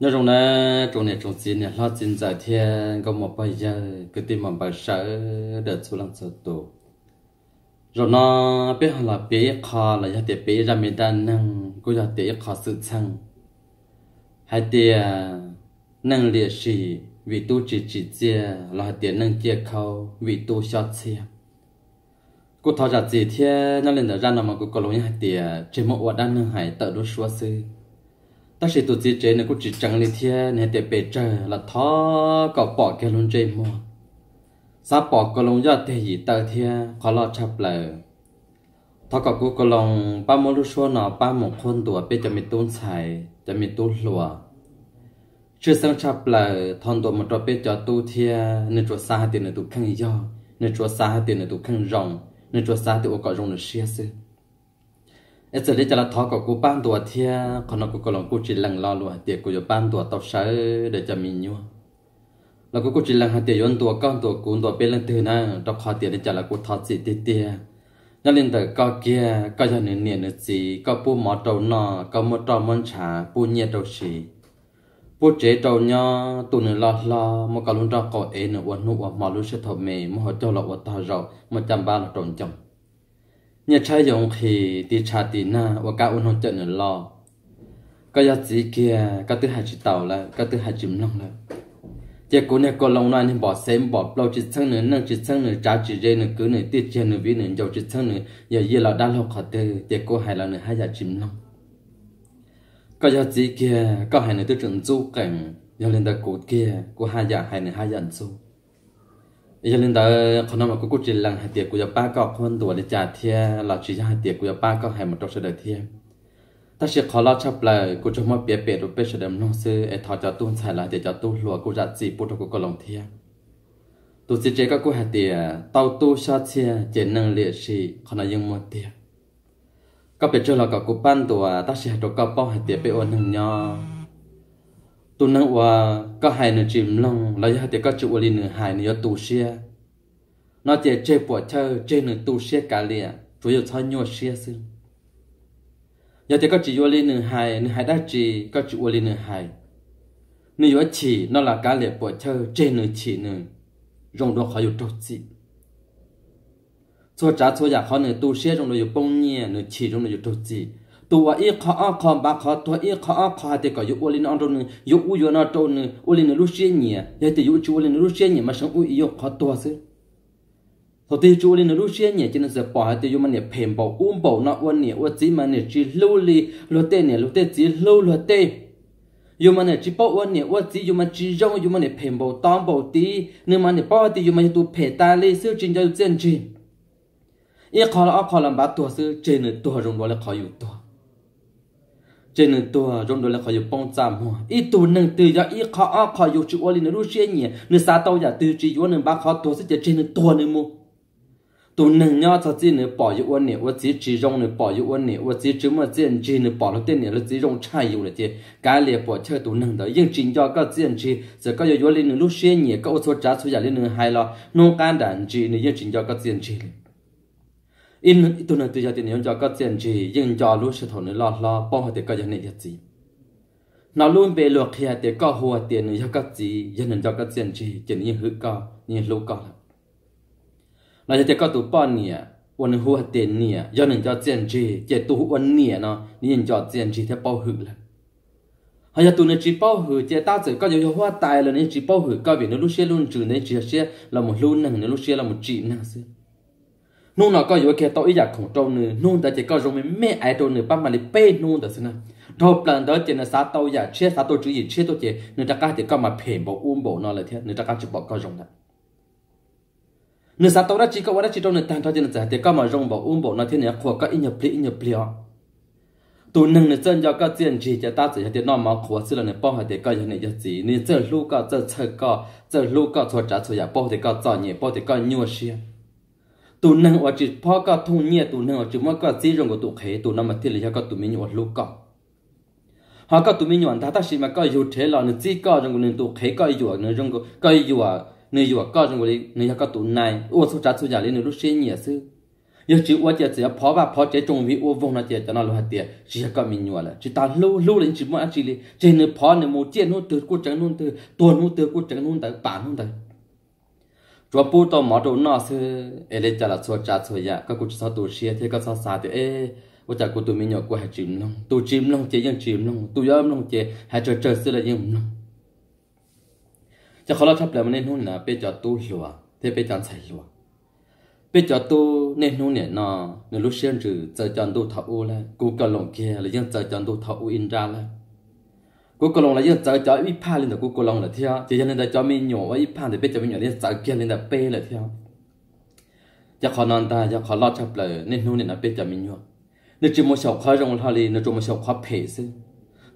nhớ trong đó trong này trong xin này lo chính giải thiên, có một bây giờ, cứ tim mà bà sợ để số lần số tổ rồi nó biết là biết khó, là giờ để biết ra mình đang năng cũng giờ để khó sự chăng hay để năng liệt sĩ vì tu chỉ chỉ chia là để năng chia khâu vì tu short chia. Cô thọ ra gì thế nó lên được ra nó mà cô có lỗi hay để chỉ một vật đan năng hải tự đối xóa sư. Ta sẽ tụt gì chế này cũng chỉ chẳng lên thiên này để bề trời là thó cậu bỏ cái luôn chế mua sa bỏ cái luôn giờ thì gì tờ thiên khó lo chập lại thó cậu cũng cái luôn ba mươi lúc xưa nó ba một con tuổi bây giờ mình tôn xài giờ mình tôn lúa chưa sang chập lại thon tuổi một trò bây giờ tu thiên nên chỗ xa tiền này tu khăn do nên chỗ xa tiền này tu khăn rong nên chỗ xa thì có rong được xia xưa ít giờ đấy cho là thọ của cô ban tuổi thì còn nó cô còn cô chỉ lằng lo luôn tiệt cô giờ ban tuổi tao sáu để cho mình nhua. Là cô cô chỉ lằng hai tiệt yon tuổi con tuổi cún tuổi bên lên từ na, đọc khó tiệt đấy cho là cô thọ gì tiệt tiệt nó lên tới kia cao cho nên nền được gì cao bu mỏ trâu nọ cao mỏ trâu món chả bu nhẹ trâu xì. Bu chế trâu nhọ tụ nửa lo lo một luôn trâu cọ ế uốn uốn mỏ luôn sẽ thọ mề một hồi trâu uốn tao rầu một trăm ba là trộn chồng nhật cha dùng khi đi cha tì na, và cả ôn học trận ở lò. Cái giá gì kia, có thứ hai chỉ tàu là, có thứ hai chìm lòng là. Chỉ cố này có lòng nói nên bỏ xem bỏ lâu chỉ sang nữa nâng chỉ sang nữa trả chỉ dây nữa, cứ nữa, tiết chia nữa vi nữa giàu chỉ sang nữa. Giờ giờ là đã lâu khó từ chỉ cố hai là nữa, hai giá chìm lòng có giá gì kia, có hai nữa tôi chuẩn du cảnh. Giờ lên tới cố kia cố hai giá hai nữa, hai giá du giờ lên đó con nó mà cũng cũng chỉ lần hạt tiệc của giờ ba có con tuổi để trả thiê là chỉ hạt tiệc của giờ ba có hai một trong số đời thiê ta sẽ khó lo chấp lại của chúng mà bịa bịa rồi bây giờ đầm nông sư để thọ cho tuôn xài lại để cho tuôn lúa của giặt gì bút của con lòng thiê tu sĩ chế các cô hạt tiệc tàu tu sa thiê chế năng liệt sĩ con nó dùng một tiệc. Các bây giờ là các cô ban tuổi ta sẽ được các bao hạt tiệc bị ôn hằng nhau tu nang wa có hai nửa chìm long lấy ya thì có chịu li nửa hai nửa tu xia nó chỉ chơi bỏ chơi chơi nửa tu xia cả liền chủ yếu thay nhau xia sư ya thì có chịu li nửa hai nửa hai đã chỉ có chịu li nửa hai. Nửa chỉ, nó là cả liền bỏ chơi chơi nửa chỉ nửa. Rong đó khó yếu trâu gì cho trả cho ya khó nửa tu xia rong đó yếu bông nhẹ nửa chỉ rong đó yếu trâu gì ตัวอีขอคอมบาขอตัวอีขอขอเด็กก็อยู่อุลินอันตรงนึงอยู่อุยนอันตรงนึงอุลินรู้เชียเนี่ยยัยแต่อยู่จูอุลินรู้เชียเนี่ยมาสังอุยขอตัวซิตัวที่จูอุลินรู้เชียเนี่ยจะนั่นจะปล่อยแต่อยู่มันเนี่ยเพมบ่อุ้มบ่เนาะวันเนี่ยว่าจีมันเนี่ยจีลู่ลีลู่เต้เนี่ยลู่เต้จีลู่ลู่เต้อยู่มันเนี่ยจีป้วันเนี่ยว่าจีอยู่มันจีจงอยู่มันเนี่ยเพมบ่ตองบ่ตีเนี่ยมันเนี่ยป้อตีอยู่มันตัวเพตาเลยซื้อ trên nửa tua rong đôi là khỏi bông chạm hoa ít tu nương từ giờ ít khó khó yêu chú ôi nửa lúc xe nhỉ. Nửa xa tàu giờ từ chỉ yêu nửa ba khó tu sẽ chỉ trên nửa tua nửa mu tu nửa nhau cho chỉ nửa bỏ yêu ôi nửa ôi chỉ chỉ rong nửa bỏ yêu ôi nửa ôi chỉ chỉ mà chỉ chỉ nửa bỏ nó tên nửa là chỉ rong chai yêu là chỉ cái này bỏ chơi tu nương đó nhưng chỉ do các chỉ chỉ sẽ có yêu ôi nửa lúc xe nhỉ các ô số trái số giờ lên nửa hai lo. Nô can đàn chỉ nửa nhưng chỉ do các chỉ chỉ in tu na tu ya tin yon cho ka chen ji yin cho lu shi thon la la pa ha te ka ya ne ya chi na lu be lo khia te ka ho te ne ya ka chi yin cho ka chen ji chen ni hu ka, ni lu ka la. Ya te ka tu pa ni ya wan hu ha te ni ya ya ne cho chen ji che tu wan ni ya na, ni yin cho chen ji te pa hu la. Hay là tụi nó chỉ bao hử chỉ ta chỉ có nhiều hoa tai là nên chỉ bao hử có vì nó lúc xe luôn trừ nên chỉ xe là một luôn nè nó lúc xe là một chị nè นเนี่ยย้อนหนึ่งจะเจียนจีเจตัววันเนี่ยเนาะนี่ยังจะเจียนจีที่เป้าหือเลยหายตัวเนี่ยจีเป้าหือเจตาเจก็ยังว่าตายเลยเนี่ยจีเป้าหือก็เป็นลูกเชี่ยลุ่นจืดเนี่ยจีเชี่ยเราหมดลุ่นหนึ่งเนี่ยลูกเชี่ยเราหมดจีนั่งซิ nung nó có yếu kia tao ý giặc khổng trâu nữa nung đã chỉ có dùng mình mẹ ai trâu nữa bắt mà đi bê nung đó xin à đâu lần đó chỉ là sao tao giả chia sao tao chỉ gì chia tao chỉ nữa ta cá thì có mà phèn bộ um bộ nó là thế nữa ta cá chỉ bỏ có dùng đó nữa sao tao đã chỉ có đã chỉ trâu nữa tan tao chỉ là giả thì có mà dùng bộ um bộ nó thế này khổ có ít nhập ít nhập liao tụ nâng nữa chân cho các chuyện gì cho ta chỉ thì nó mà khổ xí là nữa bao thì có những cái gì nữa giờ lúc có giờ chờ có giờ lúc có thua trả thua giả bao thì có giờ nhẹ bao thì có nhiều xia tụ năng ở chỉ phó có thùng nhẹ tụ năng ở chỉ mới có dễ dàng của tụ khế tụ nằm mà thiết lý có tụ mình nhọn lúc có họ có tụ mình nhọn ta ta chỉ mà có yêu thế là nó chỉ có trong của nên tụ khế có yêu nó trong của có yêu à nên yêu có trong của nên có tụ này. Ô số trả số giả lên nó lúc xuyên nhẹ sư giờ chỉ ô chỉ chỉ phó và phó chế trong vị ô vong là chỉ cho nó lo tiền chỉ có mình nhua là. Chỉ ta lâu lâu lên chỉ muốn chỉ lên trên nữa phó nữa một tiền nó từ cô chẳng luôn từ tuần nó từ cô chẳng luôn từ bản luôn từ rồi bù tổ mỏ tàu nó sư ê lê cho là xua chả xua ya. Các cụ cho tổ tù xia thế các sao xa thì ê bố chả cụ tụi mình nhỏ của hai chim long tổ chim long chế dân chim long tổ yếm long chế hai trời trời sư là dân long chả khó lo thấp lại nên hôn là bây giờ tu lùa thế bây giờ xài lùa bây giờ tu nên hôn này nó nên lúc xuyên trừ giờ chọn tu thọ u là cố gắng lòng kia là dân giờ chọn tu thọ u in ra là cú cả lòng là ยัง giờ chọn ít pha lên là cú cả lòng là theo chỉ cho nên là cho mình nhỏ ít pha thì biết cho mình nhỏ lên giờ kia lên là bê là theo cho khó non ta cho khó lo thắp lại nên hôn nên là biết cho mình nhỏ. Nên chỉ một số khó rong thọ li nếu chỉ một số khó phê sư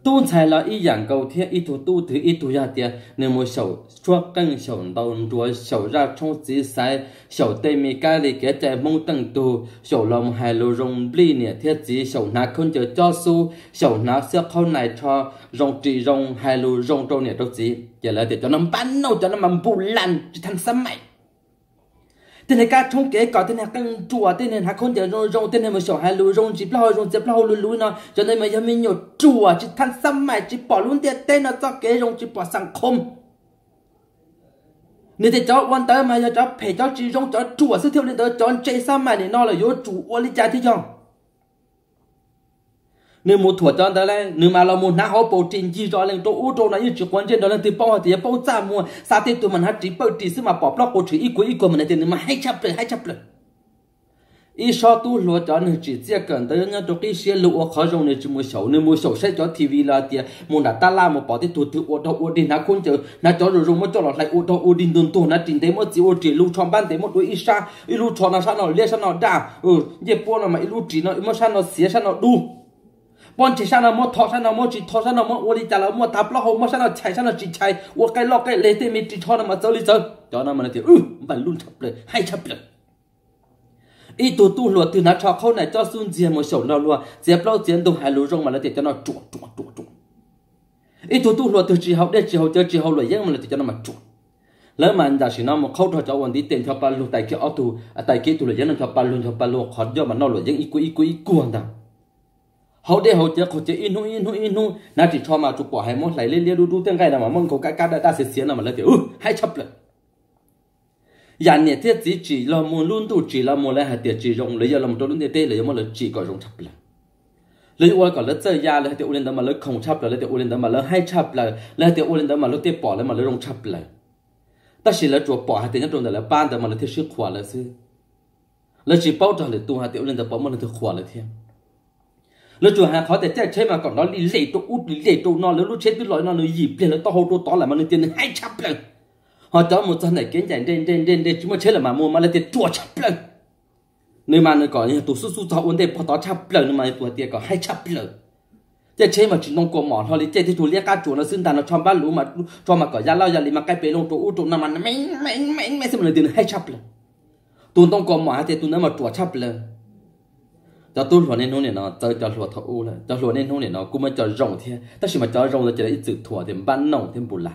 tu sai là ý dạng cầu thiết ý tu tu thứ ý tu ra tiền nên một sầu cho cân sầu đầu chúa sầu ra trong chỉ sai sầu tây mi ca li kế chạy mông tầng tu sầu lòng hài lô rong bli nè thiết chỉ sầu nát không chờ cho su sầu nát sẽ không này cho rong trì rong hài lô rong trâu nè đâu chỉ giờ là để cho nó bắn nâu cho nó mầm bù lăn chỉ thành sấm mạnh tên này cá trong kế cả, tên này căng chùa, tên này hạ không giờ rong rong, tên này mà sổ hai lùi rong chỉ bao rong chỉ bao lùi lùi nó. Cho nên mà giờ mình nhiều chùa, chỉ thanh xăm mày chỉ bỏ luôn tiền, tên nó cho kế rong, chỉ bỏ sang không. Nếu thì cháu quan tâm mà giờ cháu phải cháu chỉ rong cháu chùa sẽ theo lên tới cháu chạy xăm mày để nó là vô chủ ô lý cha thế chồng nếu một thuật cho đó là nếu mà là một nã họ bổ trình gì đó lên tôi u trâu này chỉ quan trên đó là từ bao thì bao giá mua. Sao thì tụi mình hát chỉ bao chỉ mà bỏ block bổ chỉ ít cuối ít của mình thì nếu mà hay chấp rồi hay chấp rồi ý sao tu lúa cho nên chỉ chỉ cần tới nhá tôi cái xe lúa khó dùng nên chỉ mua sầu, nên mua sầu sẽ cho TV là tiền mua đã ta la một bỏ thì tụt tụt ô tô ô đi nó không chờ nó cho rồi dùng một cho lọt lại ô tô ô đi đường tu nó trình thế một chỉ ô chỉ lúa trong ban thế một đôi ít sa. Ít lúa cho nó sao nó lia, sao nó đa ừ giờ buồn nó mà ít lúa chỉ nó ít sao nó xía, sao nó đu. ป้อนเฉยชานะมดทอชานะมดจีทอชานะมดวลิจาละมดทับละหมดชานะชัยชานะจิตชัยว่าใกล้ลอกใกล้เลเตมีจีตทอนะมาเจ้าลิเจ้าเจ้านะมันเถียวอื้อบรรลุนทับเลยให้ทับเลยอีตัวตู้หลวดตื่นนะชอเข้าไหนเจ้าซุนเจียนมดเฉาเราลัวเจียเปล่าเจียนรงหายรู้รงมาแล้วเตียเจ้านะจวดจวดจวดจวดอีตัวตู้หลวดตื่นจีเขาได้จีเขาเจอจีเขาเลยยังมันเลยเตียเจ้านะมาจวดแล้วมันจะกชินามเข้าทอจวันที่เต็มทอปันลุแต่เกี่ยวเอาตัวแต่เกี่ยวตัวเลยยังนั่งทอปันลุทอปันลุขอดย่อมันนอนเลยยังอีกุอีกุอีกวนดัง hậu đây hậu chế hậu chơi in hu in hu in hu chỉ cho mà chụp bỏ hay mốt, lại lên lên đu đu tiếng cái nào mà mong có cái cái đã đã sẽ xé nào mà lấy tiền ừ hay chấp lại nhà nhà thiết chỉ chỉ là muốn luôn tu chỉ là muốn lại hạt tiền chỉ dùng lấy giờ làm cho luôn tiền tê lấy mà lấy chỉ có dùng chấp lại lấy qua còn lấy chơi ya lấy tiền ulen đó mà lấy không chấp lại lấy tiền ulen đó mà lấy hay chấp lại lấy tiền ulen đó mà lấy tiền bỏ lấy mà lấy dùng chấp lại ta chỉ lấy chụp bỏ hạt tiền trong đó là ban đó mà lấy thiết sức khỏe là sư lấy chỉ bao trò lấy tu hạt tiền ulen đó bỏ mà lấy thiết khỏe là thiên lỡ chủ hàng khó để chạy chơi mà còn nó lì lệ chỗ út lì lệ chỗ nó lỡ lúc chết biết lỗi nó nó dịp liền nó to hô tô to là mà nó tiền hai trăm lần họ cho một dân này kiến chạy đen đen đen đen chúng mà chết là mà mua mà là tiền chùa trăm lần nơi mà nó có như tụ su su cho vấn đề bỏ to trăm lần nhưng mà tụ tiền có hai trăm lần chạy chơi mà chỉ nông cổ mỏ thôi chạy thì tụ liếc cá chùa nó xưng đàn nó cho ba lũ mà cho mà có giá lao giá lì mà cái bể lông chỗ út chỗ nằm mà mấy mấy mấy mấy xem là tiền hai trăm lần tụ nông cổ mỏ thì tụ nó mà chùa trăm lần cho tôi luôn nên hôm này nó cho cho luôn thọ u là cho luôn nên hôm này nó cũng mới cho rồng thế. Tất nhiên mà cho rồng là chỉ là ít chữ thua thì bán nồng thêm bù lại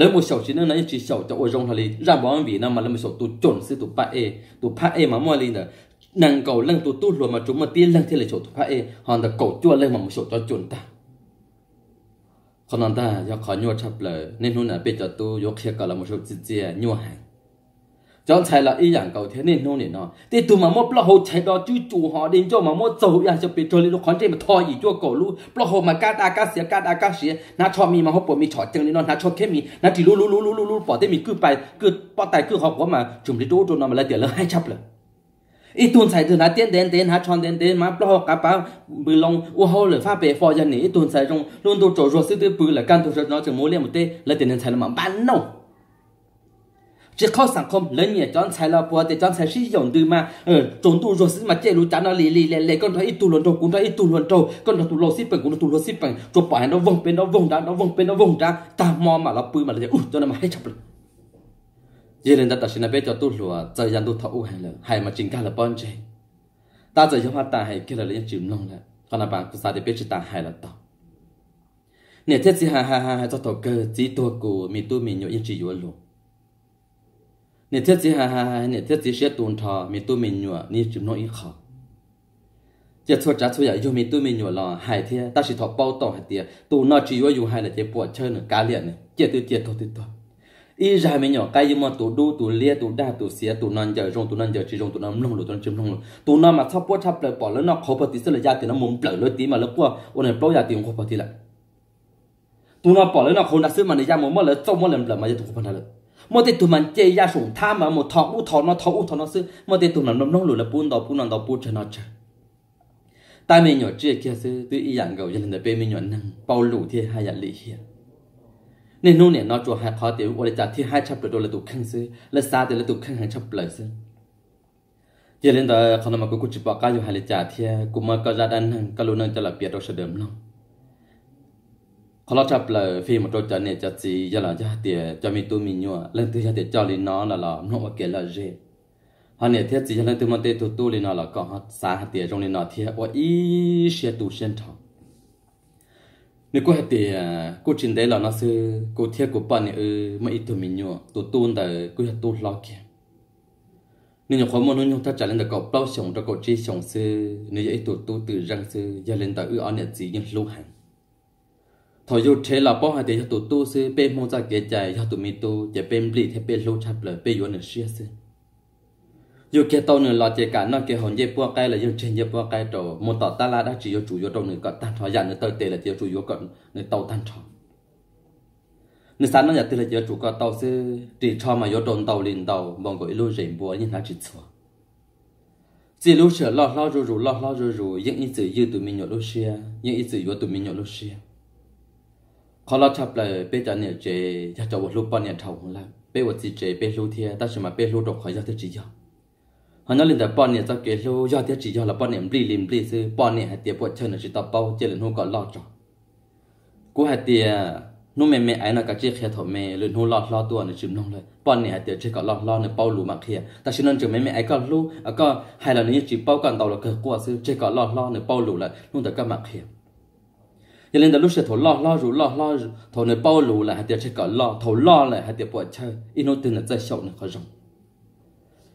lấy một sầu chỉ nữa nói chỉ sầu cho ôi rồng thôi đi ra bỏ vì nào mà lấy một sầu tu chuẩn sư tu pa e. Tu pa e mà mua lên nữa, nàng cầu lăng tu tu luôn mà chúng mà tiên lăng thế là sầu tu pa e. Hoàn là cầu chua lên mà một sầu cho chuẩn ta. Còn ta do khó nhua chập lời nên hôm nay bây giờ tu yok kia cả là một số chỉ chỉ nhua hàng cho chạy là ý dạng cầu thế nên nô nên nó thì tụi mà mua bao hồ chạy đó chú chủ họ đến cho mà mua dầu ya cho bị cho lên lúc khoản trên mà thôi gì cho cổ lu bao hồ mà cá đa cá xía cá đa cá xía na cho mi mà họ bỏ mi chọn chân lên nó na cho cái mi na chỉ lu lu lu lu lu lu bỏ thế mi cứ bài cứ bỏ tài cứ học quá mà chúng đi đỗ cho nó mà lại tiền lớn hai chập rồi ý tuần chạy từ na tiền đến đến ha chọn đến đến mà bao hồ cá bao bự long u hồ lửa pha bể phò dân này ý tuần chạy trong luôn tôi chỗ rồi sư tư bự là căn tôi nó chỉ mua liền một tê là tiền đến chạy là mà bán nông chỉ khó sản không lớn nhẹ chọn sai là bùa để chọn sai sử dụng từ mà. Ờ trốn tu rồi mà chạy lũ chán nó lì lì lè lè, con thấy ít tu luôn trâu cũng thấy ít tu luôn trâu con thấy tu lô xí bằng cũng tu lô xí bằng cho bỏ nó vòng bên nó vòng ra, nó vòng bên nó vòng ra. Ta mò mà nó bùi mà là ui cho nó mà hết chập luôn giờ nên ta ta xin bé cho tu lùa giờ dàn tu thấu hay là hay mà chính cả là bon chơi ta giờ chúng hoa ta hay kia là lấy chìm lòng là còn là bạn cũng sao để biết ta hay là tao nè, thế gì ha ha ha cho tàu cơ chỉ tua của mi tu mi nhọ yên chỉ yếu luôn เนี่ยเทียจีฮาฮาเนี่ยเทียจีเชียตูนทอมีตู้มีหนัวนี่จุดนโนอีขอจะชดจ้าชดใหญ่ยูมีตู้มีหนัวรอหายเทียต่สิทอเป้าต่อหายเตียตูนอจีว่าอยู่หายเลยเจ็บปวดเชิญหนึ่งกาเลียนเนี่ยเจ็ดตัวเจ็ดตัวติดตัวอีจายไม่หยอกล้ยิ่งมันตูดูตูเลี้ยตูได้ตูเสียตูนอนเจอจงตูนอนเจอจีจงตูนอนลงหลุดตูนอนจิมลงหลุดตูนอนมาชอบปวดชอบเปล่าปอดแล้วนอกเขาปฏิเสธเยยาตีน้ำมุมเปล่าเลยตีมาแล้วกลัววันไหนเปล่ายาตีของเขาปฏิละตูนอนปอดแล้วนอกคนดักซื้อมาในยามุมมื่เลยจ้อมื่เลยเปลือมาจะถูกคนพันเลย một cái tụi mình chơi ra sủng tham mà một thọ u thọ nó, thọ u thọ nó sư một cái tụi mình nó nó lùi là buôn đầu buôn đầu đầu buôn cho nó chơi ta mình nhỏ chơi kia sư tự ý dạng gầu cho nên là bên mình nhỏ năng bao lù thì hai dạng lý hiền. Nên nô nè nó cho hai khó tiểu ở đây thì hai chấp được là tụ khăn sư là xa thì là tụ khăn hàng chấp lời sư giờ lên đó không mà cúi chụp bảo cái hai là trả thì cũng mà có ra đan cái lũ năng cho là biệt đâu sẽ đếm lòng họ chấp là phi một trò chơi này cho gì giờ là cho tiền cho mình tôi mình nhua lần thứ cho tiền cho lên nó là là nó mà kể là gì họ này thiết gì cho lần thứ mà tiền tôi tôi lên nó là có họ xa tiền trong lên nó thì ở ý sẽ tu sinh thọ nếu cô hạt tiền cô trình đấy là nó sư cô thiết của bạn này ừ mà ít tôi mình nhua tôi tu là cô hết tu lo kia nếu nhiều khoa môn nó nhung ta trả lên được cậu bao sống cho cậu chi sống sư nếu vậy tôi tu từ răng sư giờ lên tới ư ở nhận gì nhưng lưu hành thôi dù thế là bao hai cho tụ tu sư bê mong ra kế chạy cho tụ mi tu chạy bê bli thế bê lâu chập lời, bê yuan nữa xia sư dù kia tàu nữa là chạy cả, nó kia hồn dây bua cái là dùng trên dây bua cái đồ. Một tàu ta la đã chỉ có chủ yếu trong người có tan thọ dàn nữa tàu tệ là chỉ chủ yếu còn người tàu tan thọ nữa sáng nó giờ từ là chỉ chủ có tàu sư chỉ cho mà yếu trong tàu liền tàu mong gọi lưu rèn bua nhưng nó chỉ chua chỉ lúc sửa lo lo rồi rồi lo lo rồi rồi những ý chữ dư tụi mình nhỏ lúc xia, những ý chữ yếu tụi mình nhỏ lúc xia khó lo chấp lại bây giờ này chế cho cháu một lúc bao nhiêu thầu là bây giờ chỉ chế bây lúc thì ta chỉ mà bây lúc đọc khỏi giờ thì chỉ cho họ nói lên là bao nhiêu cho cái lúc giờ thì chỉ cho là bao nhiêu bì lim bì sư bao nhiêu hạt tiền bộ chơi là chỉ tập bao chơi là không có lo cho cú hạt tiền nó mẹ mẹ ấy nó cả chiếc khe thổ mẹ lên hô lo lo tua nó chìm nông lại bao nhiêu hạt tiền chỉ có lo lo nó bao lù mặc khía. ta chỉ nên chừng mẹ mẹ ấy có lù à có hay là nếu chỉ bao cần tàu là cơ qua sư chỉ có lo lo nó bao lù lại luôn tới các mặc khía cho nên là lúc sẽ thổ lo lo rủ lo lo thổ nơi bao lù là hạt tiêu chơi cỏ lo, thổ lo là hạt tiêu bỏ chơi. In nó tên là chơi sậu này, khó rong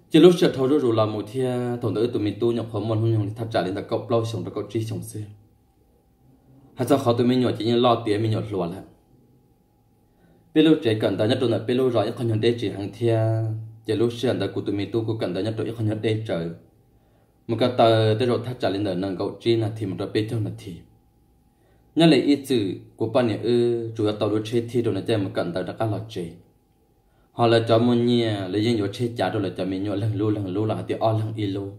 chỉ lúc sẽ thổ rủ là một thia thổ nữ tụi mình tu nhập khó môn hôn nhung tháp trả lên là cậu lâu sống là cậu trí sống xưa hạt sao khó tụi mình nhỏ chỉ như lo tiền mình nhỏ lùa lại. Bây lúc trẻ cần ta nhất là bây lúc rồi không nhận đế chỉ hàng thia chỉ lúc sẽ ta của tụi mình tu của cần ta nhất là không nhận đế trời. Một cái tờ tới rồi tháp trả lên là nâng cậu trí là thì một cái bên trong là thì nhớ lại ít chữ của bạn nhà ư chủ yếu tàu đồ chế thi đồ này chơi một cận tàu đã cá lọt chơi họ là cho mua nhà là những yếu chế trả đồ là cho mình nhọ lần lưu lần lưu là thì o lần y lưu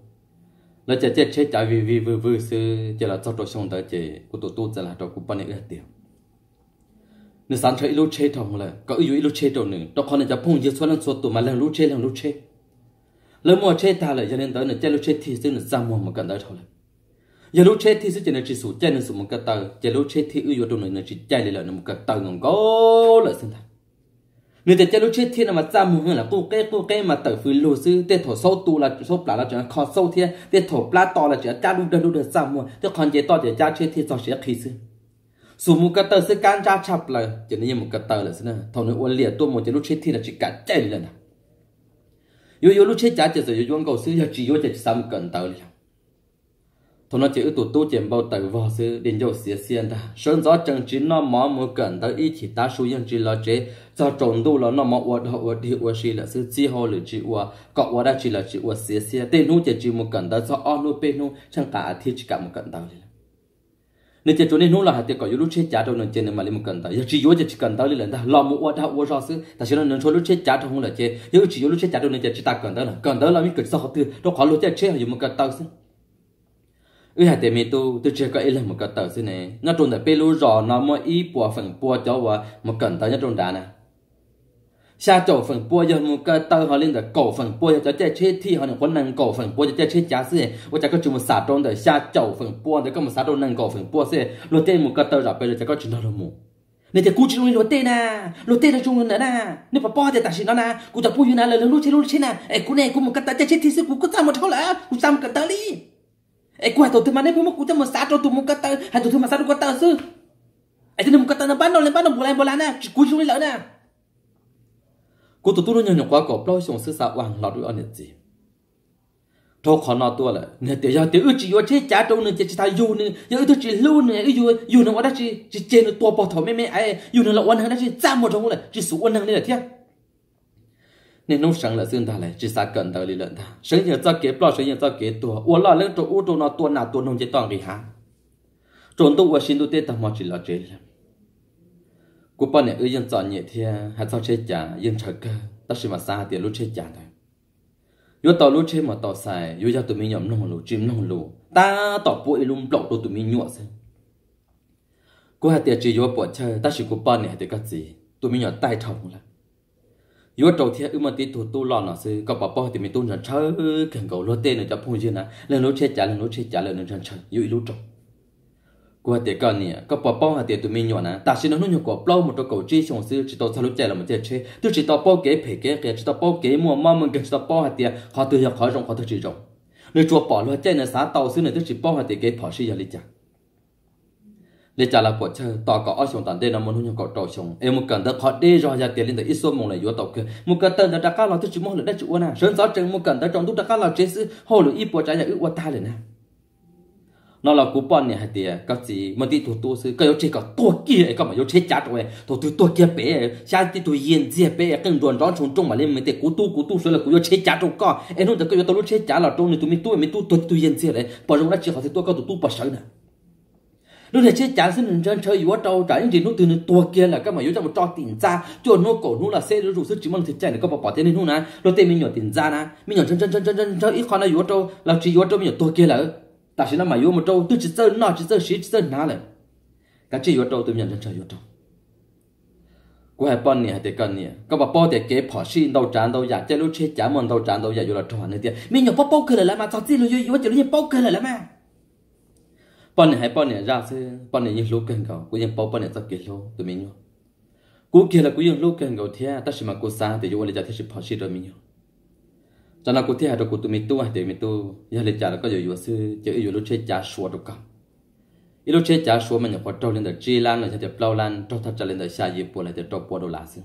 là chế chế chế trả vì vì vừa vừa sư chỉ là cho đồ xong tới chế của tổ tu chỉ là đồ của bạn nhà ư tiền nếu sáng chơi lưu chết thằng là, có yếu lưu chế đồ nữa đó còn là cho phong dưới số lần số tụ mà lần lưu chế lần lưu chế lần mua chế ta là cho nên tới là chơi lưu chết thì sư là ra mua một cận tới thôi giờ lúc chết thì sẽ chỉ là chỉ số chân số một cái tờ. Giờ lúc chết thì ưu đồ này là chỉ chạy lại là một cái tờ ngon có lợi sinh thật nếu để chạy lúc chết thì là mà ra một hơn là cô cái cô cái mà tờ phi lô sư. Để thổ sâu tu là, sâu plá là chỉ khó sâu thì để thổ plá to là chỉ cha lúc đơn lúc đơn ra mua thì còn chế to để cha chết thì cho sẽ khí sư số một cái tờ sẽ can cha chập là, chỉ như một cái tờ là sinh thổ nó uốn liệt tôi một chỉ lúc chết thì là chỉ cả chạy lên nè yếu yếu lúc chết cha chỉ rồi yếu cầu sư chỉ yếu chỉ sáu cần tờ liền thằng nó chỉ ưu tụ tu chuyển bao tử vào sự đến dầu xía xiên ta sơn gió chân chín nó mỏ một cẩn tới, ý chỉ ta số yên chỉ lo chế. Cho trộn tu là nó mỏ uất, họ uất, đi uất xí là sự chi hồ lử chỉ uất. Cọ uất đã chỉ là chỉ uất xía xiên. Tên nu chỉ chỉ một cẩn tới, do on nu pe nu, chẳng cả thì chỉ cả một cẩn tới nên chỉ chỗ nên nu là hạt tiền có lúc chết trả đâu nên trên mà lấy một cẩn tới. Chỉ yếu chỉ cẩn tới lên ta lo một uất đã uất rõ sự ta chỉ nên cho lúc chết trả không là chế yếu chỉ yếu lúc chết trả đâu nên chỉ ta cẩn tới là cẩn tới là mình cẩn sao từ đâu khó lúc chết chết hay một cẩn tới ư hạt tiền mi tu tôi chưa có ý là một cái tờ xí này nó trôn tại pelu lú rò nó mới ý bùa phần bùa cho và một cần tờ nhất trôn đá nè à. xa chỗ phần bùa giờ một cái tờ họ lên là cổ phần bùa cho chạy chết thì họ được quân năng, cổ phần bùa cho chạy chết giá xí và chắc có chung một xã trôn tại xa chỗ phần bùa để có một xã trôn năng, cổ phần bùa xí luôn tên một cái tờ rõ bây giờ chắc có chuyện đó là một nên thì cú chỉ luôn, lột tên à. Lột tên là chung nữa nè. Nếu mà bao thì ta chỉ nó nè. Cú tập bùi nè là lột chết lột chết nè. Cú này, cú một cái tờ chạy chết thì cú có sao một chỗ là, cú sao một cái tờ đi ai quay tổ thứ mà nè phải mất cú chăm một sát cho tụi mông cắt tay hay tổ thứ mà sát được cắt tay chứ? ai thế mông cắt tay nó bán đâu lên bán đâu bù lại bù lại nè. Cú chúng lấy lỡ nè. Cú tổ tôi nó nhảy qua cổ plau xuống sư sao hoàng lọt đuôi anh gì. Thô khó nó tua là, nè, tiểu giao tiểu ư chỉ vô chết, chả trâu nè chỉ chả yêu nè giờ tôi chỉ lưu nè yêu yêu nè quá đó chỉ chỉ chết nó tua bỏ thọ mẹ mẹ ai yêu nè là quan hàng đó chỉ một trong là, chỉ số quan hàng này là thiệt nên nông sản là dương ta lại chỉ xa cận tới lý luận ta sáng giờ cho kế bao sáng giờ cho kế tua u lo lên chỗ u chỗ nó tua nào tua nông chỉ toàn bị hả trốn tu và xin tu tết tao mà chỉ là chế lắm. cú bao này ư dân chọn nhẹ thia hạt sau chế trả dân chờ cơ ta chỉ mà xa tiền lúc chế trả thôi yo tàu lúc chế mà tàu xài yo cho tụi mình nhom nông lù chim nông lù ta tàu bụi lùm đồ tụi mình nhọ xem cú hạt tiền chỉ yo bỏ chơi ta chỉ cú bao này thì cái gì tụi mình nhọ tay thòng là yêu trâu thiệt ư mà tí tụ tu lò nó sư có bảo bò thì mình tu nhận chơi. Cần cầu lúa tên nó cho phong chưa nè. Lên lúa chết trả, lên lúa chết trả, lên nhận chơi yo lúa trâu. Qua tiệc con nè có bảo bảo tiệt tụi mình nhỏ nè. Ta xin nó nuôi nhỏ có bao một trâu cầu chi xong sư chỉ tao sao lúc chạy là một chơi chơi tôi chỉ tao bao kế phải kế kế chỉ tao bao kế, mua mà mình cái chỉ tao bao hạt tiệc họ tự học họ rộng họ tự chỉ rộng. Nếu chùa bỏ lúa chơi nữa sáng tàu sư này tôi chỉ bao hạt tiệc kế, bỏ sư giờ đi chẳng để trả lại của chơi tỏ có ở trong tận đây là muốn nhung cậu trò chồng em muốn cần đỡ họ đi rồi, ra tiền lên tới ít số mong này vô tàu kia. Muốn cần tận đặt cá là tôi chỉ mong là đã chủ nè. Sơn rõ trên muốn cần đã trong lúc đặt cá là chế sự hồ lửa ít bữa trái nhà ít qua ta liền nè. Nó là cú bọn này hay tiền các gì mà đi thuộc tu sư cái yếu chế cả tua kia cái mà yếu chế chát rồi. Thuộc tu tua kia bé xa đi tu yên chế bé cần đòn đón chúng trong mà lên mấy tiền cú tu cú tu số là cú yếu chế chát rồi con em nói tới cái yếu tao lúc chế chát là trong này, tụi mình tu mình tu tu tu yên chế đấy. Bỏ trong đó chỉ học thì tua các tụi tu bỏ sợ nè lúc này chết chán xin chân chơi yếu trâu trả những gì nó từ tua kia là các mà yếu trong một trò tiền ra. Cho nó cổ nó là xe nó rủ sức chỉ mong thịt chạy này có bỏ bỏ tiền nó nè lúc tiền mình nhỏ tiền ra nè mình nhỏ chân chân chân chân chân chơi ít khoan là yếu trâu là chỉ yếu trâu mình nhỏ tua kia là ừ, ta chỉ là mà yếu một trâu. Tôi chỉ chơi nó chỉ chơi xí chỉ chơi ná là cái chỉ yếu trâu tôi nhận chân chơi yếu trâu của hai bọn này thì cần này các bảo bỏ thì kế bỏ xin đâu tràn đâu giả chơi lúc chết chán mòn đâu tràn đâu giả yếu là trò này tiền mình nhỏ bỏ bỏ kia là mà, sao chỉ là yếu yếu chỉ lúc bỏ kia là mà? Bọn này hay bọn này ra chứ. Bọn này những lúc cần cầu cũng những bao bọn này rất kỹ lô tụi mình nhau cú kia là cú những lúc cần cầu thế à? ta chỉ mà cú sáng thì vô là thế chỉ phải xí rồi mình nhau cho nên cú thế hay rồi cú tụi mình tu hay tụi mình tu. Giờ lấy trả là có nhiều nhiều sự chỉ nhiều lúc chơi trả số được không? Ít lúc chơi trả số mình nhập vào trâu lên được chi lan là chơi được lâu lan, trâu thắt trả lên được xa dịp bộ lại được trâu bộ đồ lá xí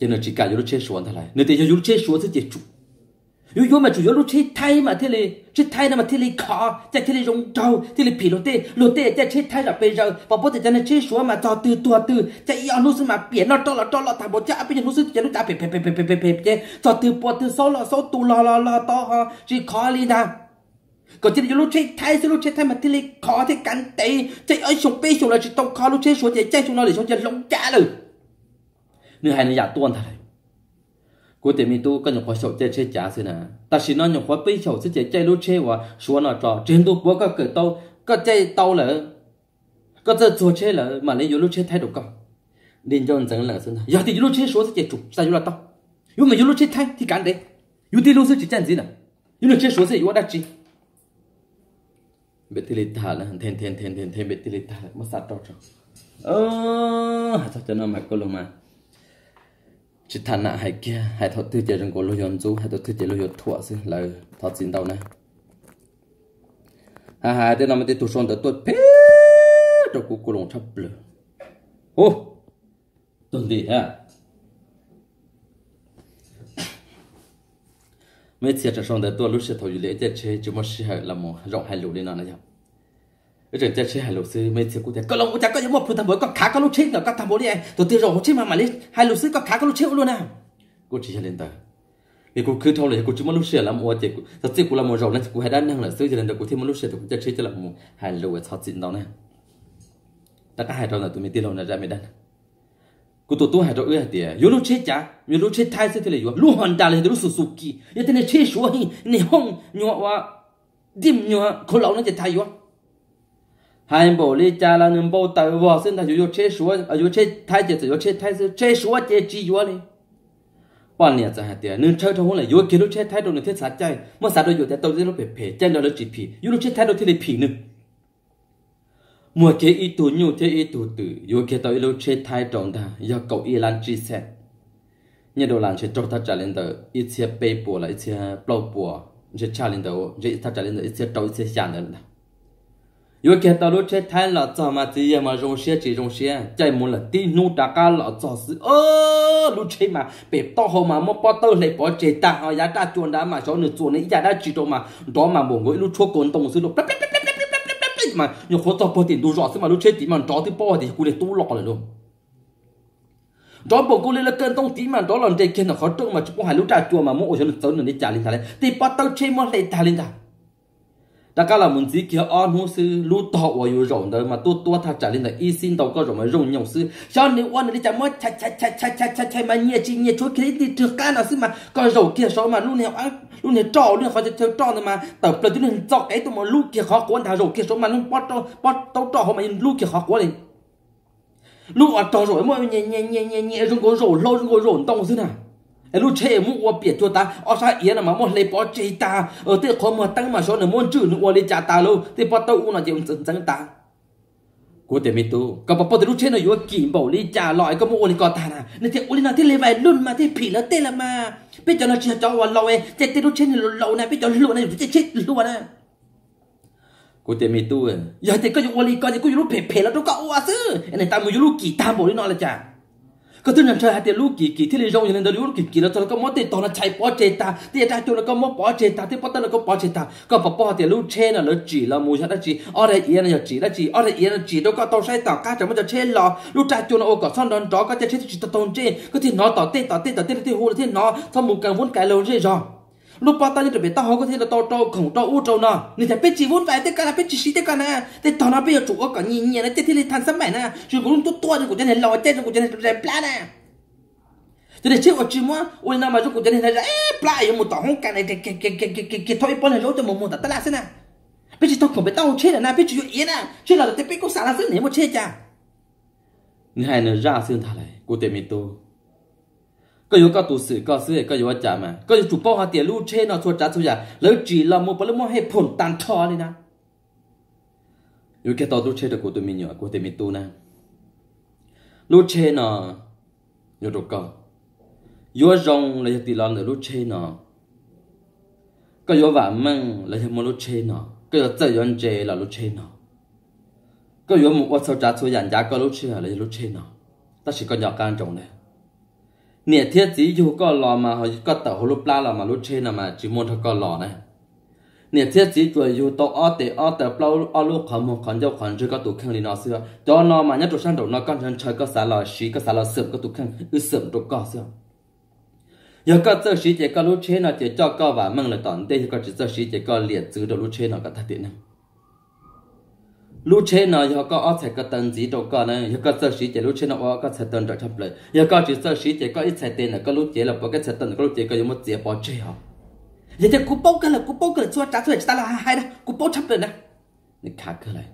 cho nên chỉ cả nhiều lúc chơi số thôi này nếu thì nhiều lúc chơi số thì chỉ chụp 有有嘛主要路车胎嘛，这里车胎那么这里卡，在这里容招，这里皮路带路带在车胎上背着，宝宝在在那车说嘛，早对多对，在一样路是嘛，别那到了到了，他不家边路是在路打呸呸呸呸呸呸呸呸，早对波对少了少多啦啦啦到哈，是卡里的。ก็จะรู้ใช้ไทยสิรู้ใช้ไทยมาที่เลยขอที่กันเตะใจไอ้ชงเป้ชงเราจะต้องขอรู้ใช้สวนใจใจชงเราหรือชงจะลงจ้าเลยเนื้อหายในอยากตัวนั่ กูแต่มีตู้ก็ยังพอชอบใจเชื่อจ๋าสินะแต่สินอนยังพอไปชอบเสียใจรู้เชื่อว่าชวนอ่ะจอเจนตู้บัวก็เกิดโตก็ใจโตเลยก็จะชัวเชื่อเลยมาเลยอยู่รู้เชื่อไทยดูก่อนดินจนจังหลังสินะอยากที่รู้เชื่อชัวเสียจุกใส่อยู่ละต้องอยู่มาอยู่รู้เชื่อไทยที่กันเดยอยู่ที่รู้เชื่อจีจันสินะอยู่รู้เชื่อชัวเสียอยู่ว่าได้จีเบ็ดติลิตาละเทนเทนเทนเทนเทนเบ็ดติลิตาละมาสัตว์ต่อจังเออถ้าจะนอนมาก็ลงมา chỉ thằng nạ hay kia. Hay thọ tư chế trong cổ lô yon chú hay thọ tư chế lô yon thua xí là thọ xin đâu nè. Ha ha, thế nào mà tụi son tuột phe trong cổ cổ lồng thấp lờ ô, tuần gì ha à. mấy chiếc trong son tuột lúc sẽ thọ lệ chế chế chúng mà sẽ làm một rộng hai lũ đi nào này cái chuyện chơi hai lục sư, mấy chiếc cụ thể có lòng chắc có những một phụ tham bối có khá có lúc chết nữa các tham bối đi tôi tiêu rồi chết mà mà lên hai lục sư có khá có lúc chết luôn à. Cô chỉ cho lên tờ. Vì cô cứ thâu lại cô chỉ muốn lúc sửa làm mua chị thật sự cô làm một rồi nên cô hay đan năng là sư cho nên cô thêm một lúc sửa tôi cũng chơi chơi cho làm một hai lục ở thọ chín đó nè. Tất cả hai trâu là tụi mình tiêu rồi là ra mới đan. Cô tổ tôi hai trâu ơi tiệt yếu lúc chết chả? Yếu lúc chết thay sẽ thế là yếu. Lúc hoàn đà là lúc suzuki yếu thế này chết số hi này hông nhọ wa dim nhọ cô lão nó chết thay yếu. 还无你家人能报答我，现在就要吃说，啊要吃太节，就要吃太节，吃说节只要嘞。半年在还对，能吃着红了，有给路吃太多，能吃啥子？么啥都有的，都是路皮皮，见到了只皮，有路吃太多，吃的皮呢。mua kế ít tu nhiều thế ít tu tử, yêu kế tao yêu chế thái trọng ta, yêu cậu y lan chi xe. Nhà đồ lan chế trọc ta trả lên tờ, ít xe bê bùa là ít xe blau bùa, chế trả lên tờ, chế ít ta trả lên tờ, ít xe trâu ít xe xàn lên tờ. 有看到路车太老早嘛，只也嘛容些只容些，在么了地努大家老早是哦，路车嘛，别到后嘛么包到来包这大哦，呀大做那嘛，小你做呢，呀大知道嘛，多嘛么个路车滚动是路，嘛，你好早包点都rõ是嘛，路车底嘛，找的包的，过来都落了咯。đó bộ cô lên là cơn tông tí mà đó là để kia nó khó trông mà chụp hai lúc trả chùa mà mỗi cho nó tới nó đi trả lên thà lên thì bắt tao chơi mà lên thà lên thà ta cả là muốn gì kia on hồ sư lu tọ và yêu rộng đời mà tu tôi thà trả lên là y xin tàu có rồi mà rộng nhau sư cho nên quan đi trả mất chạy chạy chạy chạy chạy chạy chạy mà nhẹ chi nhẹ chúa kia đi trước cái nào sư mà có rộng kia số mà lu này ăn lu này trọ lu này khó chơi trọ nữa mà tập là chúng mình dọc cái tụi mà lu kia khó quan thà rộng kia số mà lu bắt trọ bắt tàu họ mà lu kia khó quan lên lu ở trọ rồi mà nhẹ nhẹ nhẹ nhẹ nhẹ rộng có rộng lâu rộng có rộng tông sư nào lu che mu wa pia cho ta o sa ia na ma mo le po che ta ở te ko mo tang ma so na mo chu nu wa le cha ta lo te pa ta u na je un zang ta của te mi tu ka pa po te lu che na yo ki bo li cha loi ka mo o li ko ta na ne te u li na te le vai lun ma te pi la te la ma pe cho na che cho wa lo e te te lu che ni lo na pe cho lu na te che lu na của te mi tu ya te ko yo li ko ko yo lu pe pe la to ka o a su ne ta mo yo lu ki ta bo thứ nhận chơi hai tiền lúc kỳ kỳ thế là rong nhận được lúc kỳ kỳ là tôi có mất tiền tao là chạy bỏ chết ta tiền ta cho là có mất bỏ chết ta tiền bắt ta là có bỏ chết ta. Có bỏ bỏ tiền lúc chen là nó chỉ là mùi sao chỉ ở đây yên là chỉ là chỉ ở đây yên là chỉ, đâu có tao sai tao cá chẳng mới cho chơi lò. Lúc ta cho là ô có son đòn đó có chết chỉ tao tôn chơi cái thì nó tao tê tao tê tao tê tê là thì nó, xong một càng vốn cái lâu rồi lúc bắt tay được biết tao có thể là tao tao không tao u tao nọ nên phải biết chỉ vốn phải tất cả là biết chỉ xí tất cả nè. Thế tao nó bây giờ chủ ở cả nhìn nhìn nó chết thì lên thành sắm mày nè. Chứ cũng tốt tốt cũng chân này lò chân cũng chân này đẹp plá nè. Thế để chết ở chim á ôi, nào mà cho cũng chân này là plá rồi một tao không cả này, cái cái cái cái cái cái cái thôi bọn này lỗ cho một một tao là thế nè. Biết chỉ tao không biết tao chết là nè, biết chỉ yên nè. Chết là tao biết có sản là thế này một chết chả. ก็อยู่ก็ตัวสื่อก็ซื้อก็อยู่ว่าจ่ามาก็อยู่จุดป้อหาเตี๋ยลู่เช่นเอาชัวจ้าชัวจ่าแล้วจีเราโมปะแล้วโมให้ผลตันทอเลยนะอยู่แค่ต่อลู่เช่ตะกูตัวมีเหนือกูเตมีตูนะลู่เช่นอ่ะอยู่ดุก็อยู่รงเลยตีเราเหนือลู่เช่นอ่ะก็อยู่ว่ามึงเลยทำมาลู่เช่นอ่ะก็อยู่เจอย้อนเจเราลู่เช่นอ่ะก็อยู่มุกว่าชัวจ้าชัวยันจ้าก็ลู่เช่นเลยลู่เช่นอ่ะแต่สิ่งก็อยากการจงเนี่ย giả thiết gì dù có lò mà họ có tàu hồ lúc la là mà lúc trên là mà chỉ muốn thằng có lò này nè thiết gì chuột dù tàu ở tệ ở tệ bao ở lúc họ một khoản cho khoản chưa có tụ khăn đi nó xưa cho nó mà nhất tụ sang đầu nó con chân chơi có xả lò xí có xả lò sượm có tụ khăn ư sượm tụ có xưa giờ có giờ xí chỉ có lúc trên nó chỉ cho có và mừng là tận đây có chỉ giờ xí chỉ có liệt giữ đầu lúc trên nó có thật tiện này lúc trên nó giờ có ở thể cái tận gì đâu có này giờ có sơ sĩ chế lúc trên nó có có thể tận được thấp lại giờ có chỉ sơ sĩ chế có ít thể tiền là có lúc chế là có cái thể tận có lúc chế có một chế bỏ chơi hả? giờ thì cú bốc cái là cú bốc cái là chưa trả thuế ta là hai đó cú bốc thấp lên đó nên khá cái này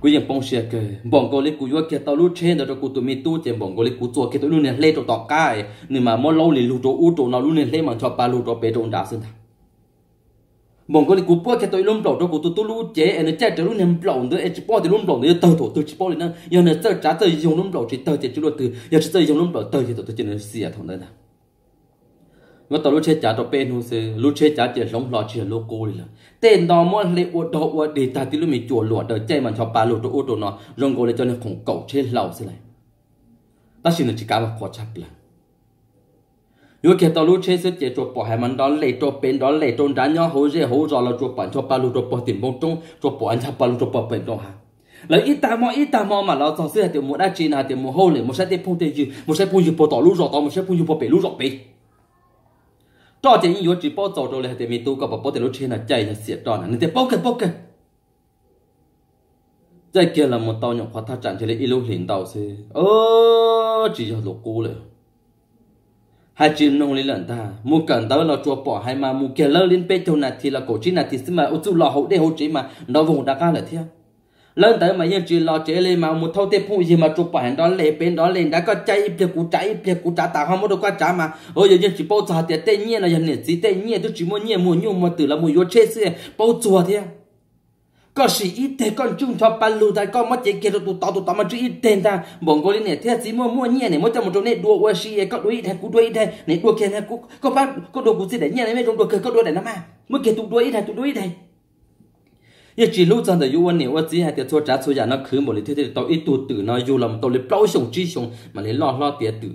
cú giờ bông xe cơ bông gọi lấy cú vừa kia tàu lúc trên đó cú tụi mi tu chế bông gọi lấy cú tua kia tàu lúc này lấy tao tọt cái nhưng mà mỗi lâu thì lúc tao u tao nào lúc này lấy mà cho ba lúc tao bé tao đá xin thằng mong có đi cú bữa cái tôi lùm lẩu đó của tôi tôi lú chế, anh chạy chạy lu nem lẩu nữa anh chỉ bỏ thì lùm lẩu nữa tôi thổ tôi chỉ bỏ lên nữa giờ này giờ trả tôi dùng lùm lẩu chỉ tôi chỉ lu từ, giờ chỉ tới dùng lùm lẩu tàu thì tôi chỉ nên xỉa thằng đấy nè. Mà tàu lú chế trả tôi bên hồ sẽ lú chế trả chỉ lom lẩu chỉ lu cô đi là tên đó mua lấy ô đồ ô để ta thì lú mình chùa lụa đời, chạy mà cho ba lụa ô đồ nó rong cô lấy cho nên khổng cậu chế lẩu xí này. Ta xin được chỉ cả một quả chắp lại nếu khi tao lúc chơi sẽ chơi chụp bỏ hai mình đó lấy chụp bên đó lấy cho đá nhau hố dễ hố rõ là chụp bắn chụp bao lù cho bỏ tiền bông trung cho bỏ anh cho bao lù cho bỏ bên đó ha là ít ta mò ít ta mò mà là tao sẽ tiền một đá chín hà tiền mua hố lấy một sẽ tiền phong tiền gì một sẽ phong gì bỏ tao lúc rõ tao một sẽ phong gì bỏ bên lúc rõ bên cho tiền nhiều chỉ bỏ tao rồi thì tiền mình tu cả bỏ tiền lúc chơi là chơi là xiết tròn là tiền bao cái bao cái cái kia là một tàu nhỏ khoa thắt chặt cho lấy ilu liền tàu xe ơ chỉ cho lục cú rồi hai chị nông lên lần ta, mu cần tao là chùa bỏ hai mà mu kia lơ lên bê châu này thì là cổ chí này thì mà ô chú lò hậu đê hậu chí mà nó vùng đã ca là thế. Lên tới mà yên chỉ lò chế lên mà một thâu tép phụ gì mà chùa bỏ đó lên bên đó lên, đã có cháy bia cú cháy bia cú trả tao không có được qua trả mà. Ôi giờ chỉ bao giờ thì tên nhiên là yên này chỉ tên nhiên tôi chỉ muốn nhiên muốn nhung mà từ là mùi vô chê xưa bao chùa thế có sĩ ít thế con chung cho bà lù tại con mất chế kia tụt tao tụt tao mất chỉ ít tên ta. Bọn cô này thế chỉ mua mua nhẹ này mất cho một chỗ này đua qua sĩ có đuôi thế, cú đuôi thế. Này đua kia này cú, có bác có đồ cú gì đấy nhẹ này, mấy trong đồ kia, có đuôi đấy lắm à mới kia tụ đuôi thế tụ đuôi thế. Giờ chỉ lúc chân là yêu anh yêu chỉ hay tiêu cho trái số giả nó cứ một lý thế thì tao ít tụt tử nó yêu làm tao lấy bao sống chỉ sống mà lấy lo lo tiệt tử.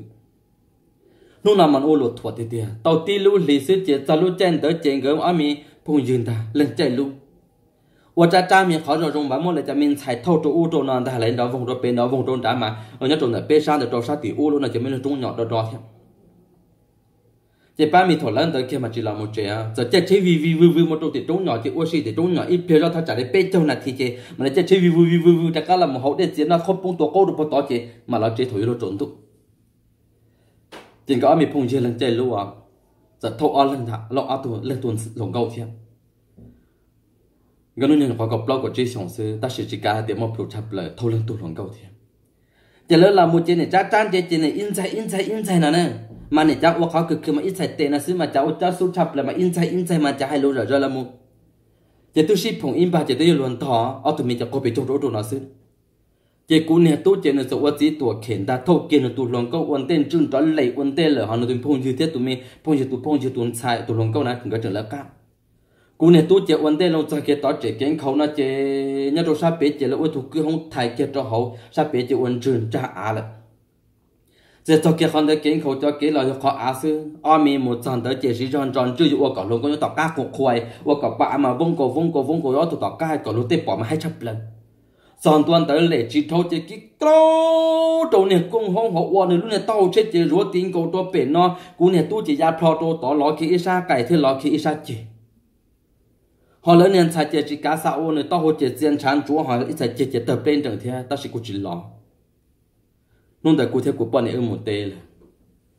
Lúc nào mình ô lột thuật thì tiền tao ti lũ lịch sử chết tao lũ chân tới chen gỡ ami phong dừng ta, lên chạy lũ 我在家面好着中把莫来家面菜透着乌中呢，他来到vùng đó bên đó vùng中站嘛，人家中的边上的招啥地乌路呢，就没人中鸟的招天。chỉ ba mi thổ lớn tới kia mà chỉ là một trẻ giờ chơi chơi vi vi vi vi một đầu thì trống nhỏ thì ô xì thì trống nhỏ ít phía ra thằng trả lại bê châu là thì chơi mà lại chơi chơi vi vi vi vi vi chắc là một hậu để chiến nó không bung tổ câu được bao to chơi mà nó chơi thổi nó trốn tụ chỉ có mi phun chơi lần chơi luôn à giờ thâu ở lần thà lo ở tụ lần tuần lồng câu Gần như là có gặp lo của chị sống sư ta sẽ chỉ cả để mà phụ chập lại thâu lần tụ lồng câu thiên chỉ là làm một chuyện này chắc chắn chơi chuyện này in sai in sai in sai nào nè mà này chắc qua khó cực kỳ mà in sai tệ là sư mà cháu cháu số chập là mà in sai in sai mà cháu hay lâu rồi rồi là mu chỉ tôi ship phong in ba chỉ tôi luôn thọ ở tụi mình chắc có bị trộn trộn nó sư chỉ cú này tôi chỉ là số gì tuổi khen ta thâu kiến là tụi lòng câu ổn định chừng đó lấy ổn định là họ nó tụi phong như thế tụi mình phong như tụi phong như tụi sai tụi lòng câu này cũng có trở lại cao cú này tôi chỉ vấn đề lâu cho cái đó chỉ kiến khẩu nó chỉ nhất đồ sao bé chỉ là ôi thủ cứ không thay cái cho hậu sao bé chỉ vấn trường cha à là giờ cho kia con đấy kiến khẩu cho kia là khó á sư ở mi một trận tới chỉ sĩ tròn tròn chưa dụ cả luôn có những tàu cá cục khoai ở cả bạ mà vung cổ vung cổ vung cổ đó tụi tàu cá cả luôn tiếp bỏ mà hai trăm lần sòn tuần tới lệ chỉ thâu chỉ cái câu đầu này cũng không họ qua này lúc này tao chết chỉ rúa tiếng cầu to bể nó cú này tu chỉ ra pro tôi tỏ lọ khi ít sa cải thì lọ khi ít sa chỉ họ lớn nên sai chỉ cá sa ô này tao hồ chỉ riêng chán, chúa họ ít sai chỉ chỉ tập lên chẳng thế tao sẽ cố chỉ lo. Nôn đại cố thế cố bọn này ưng một tê là,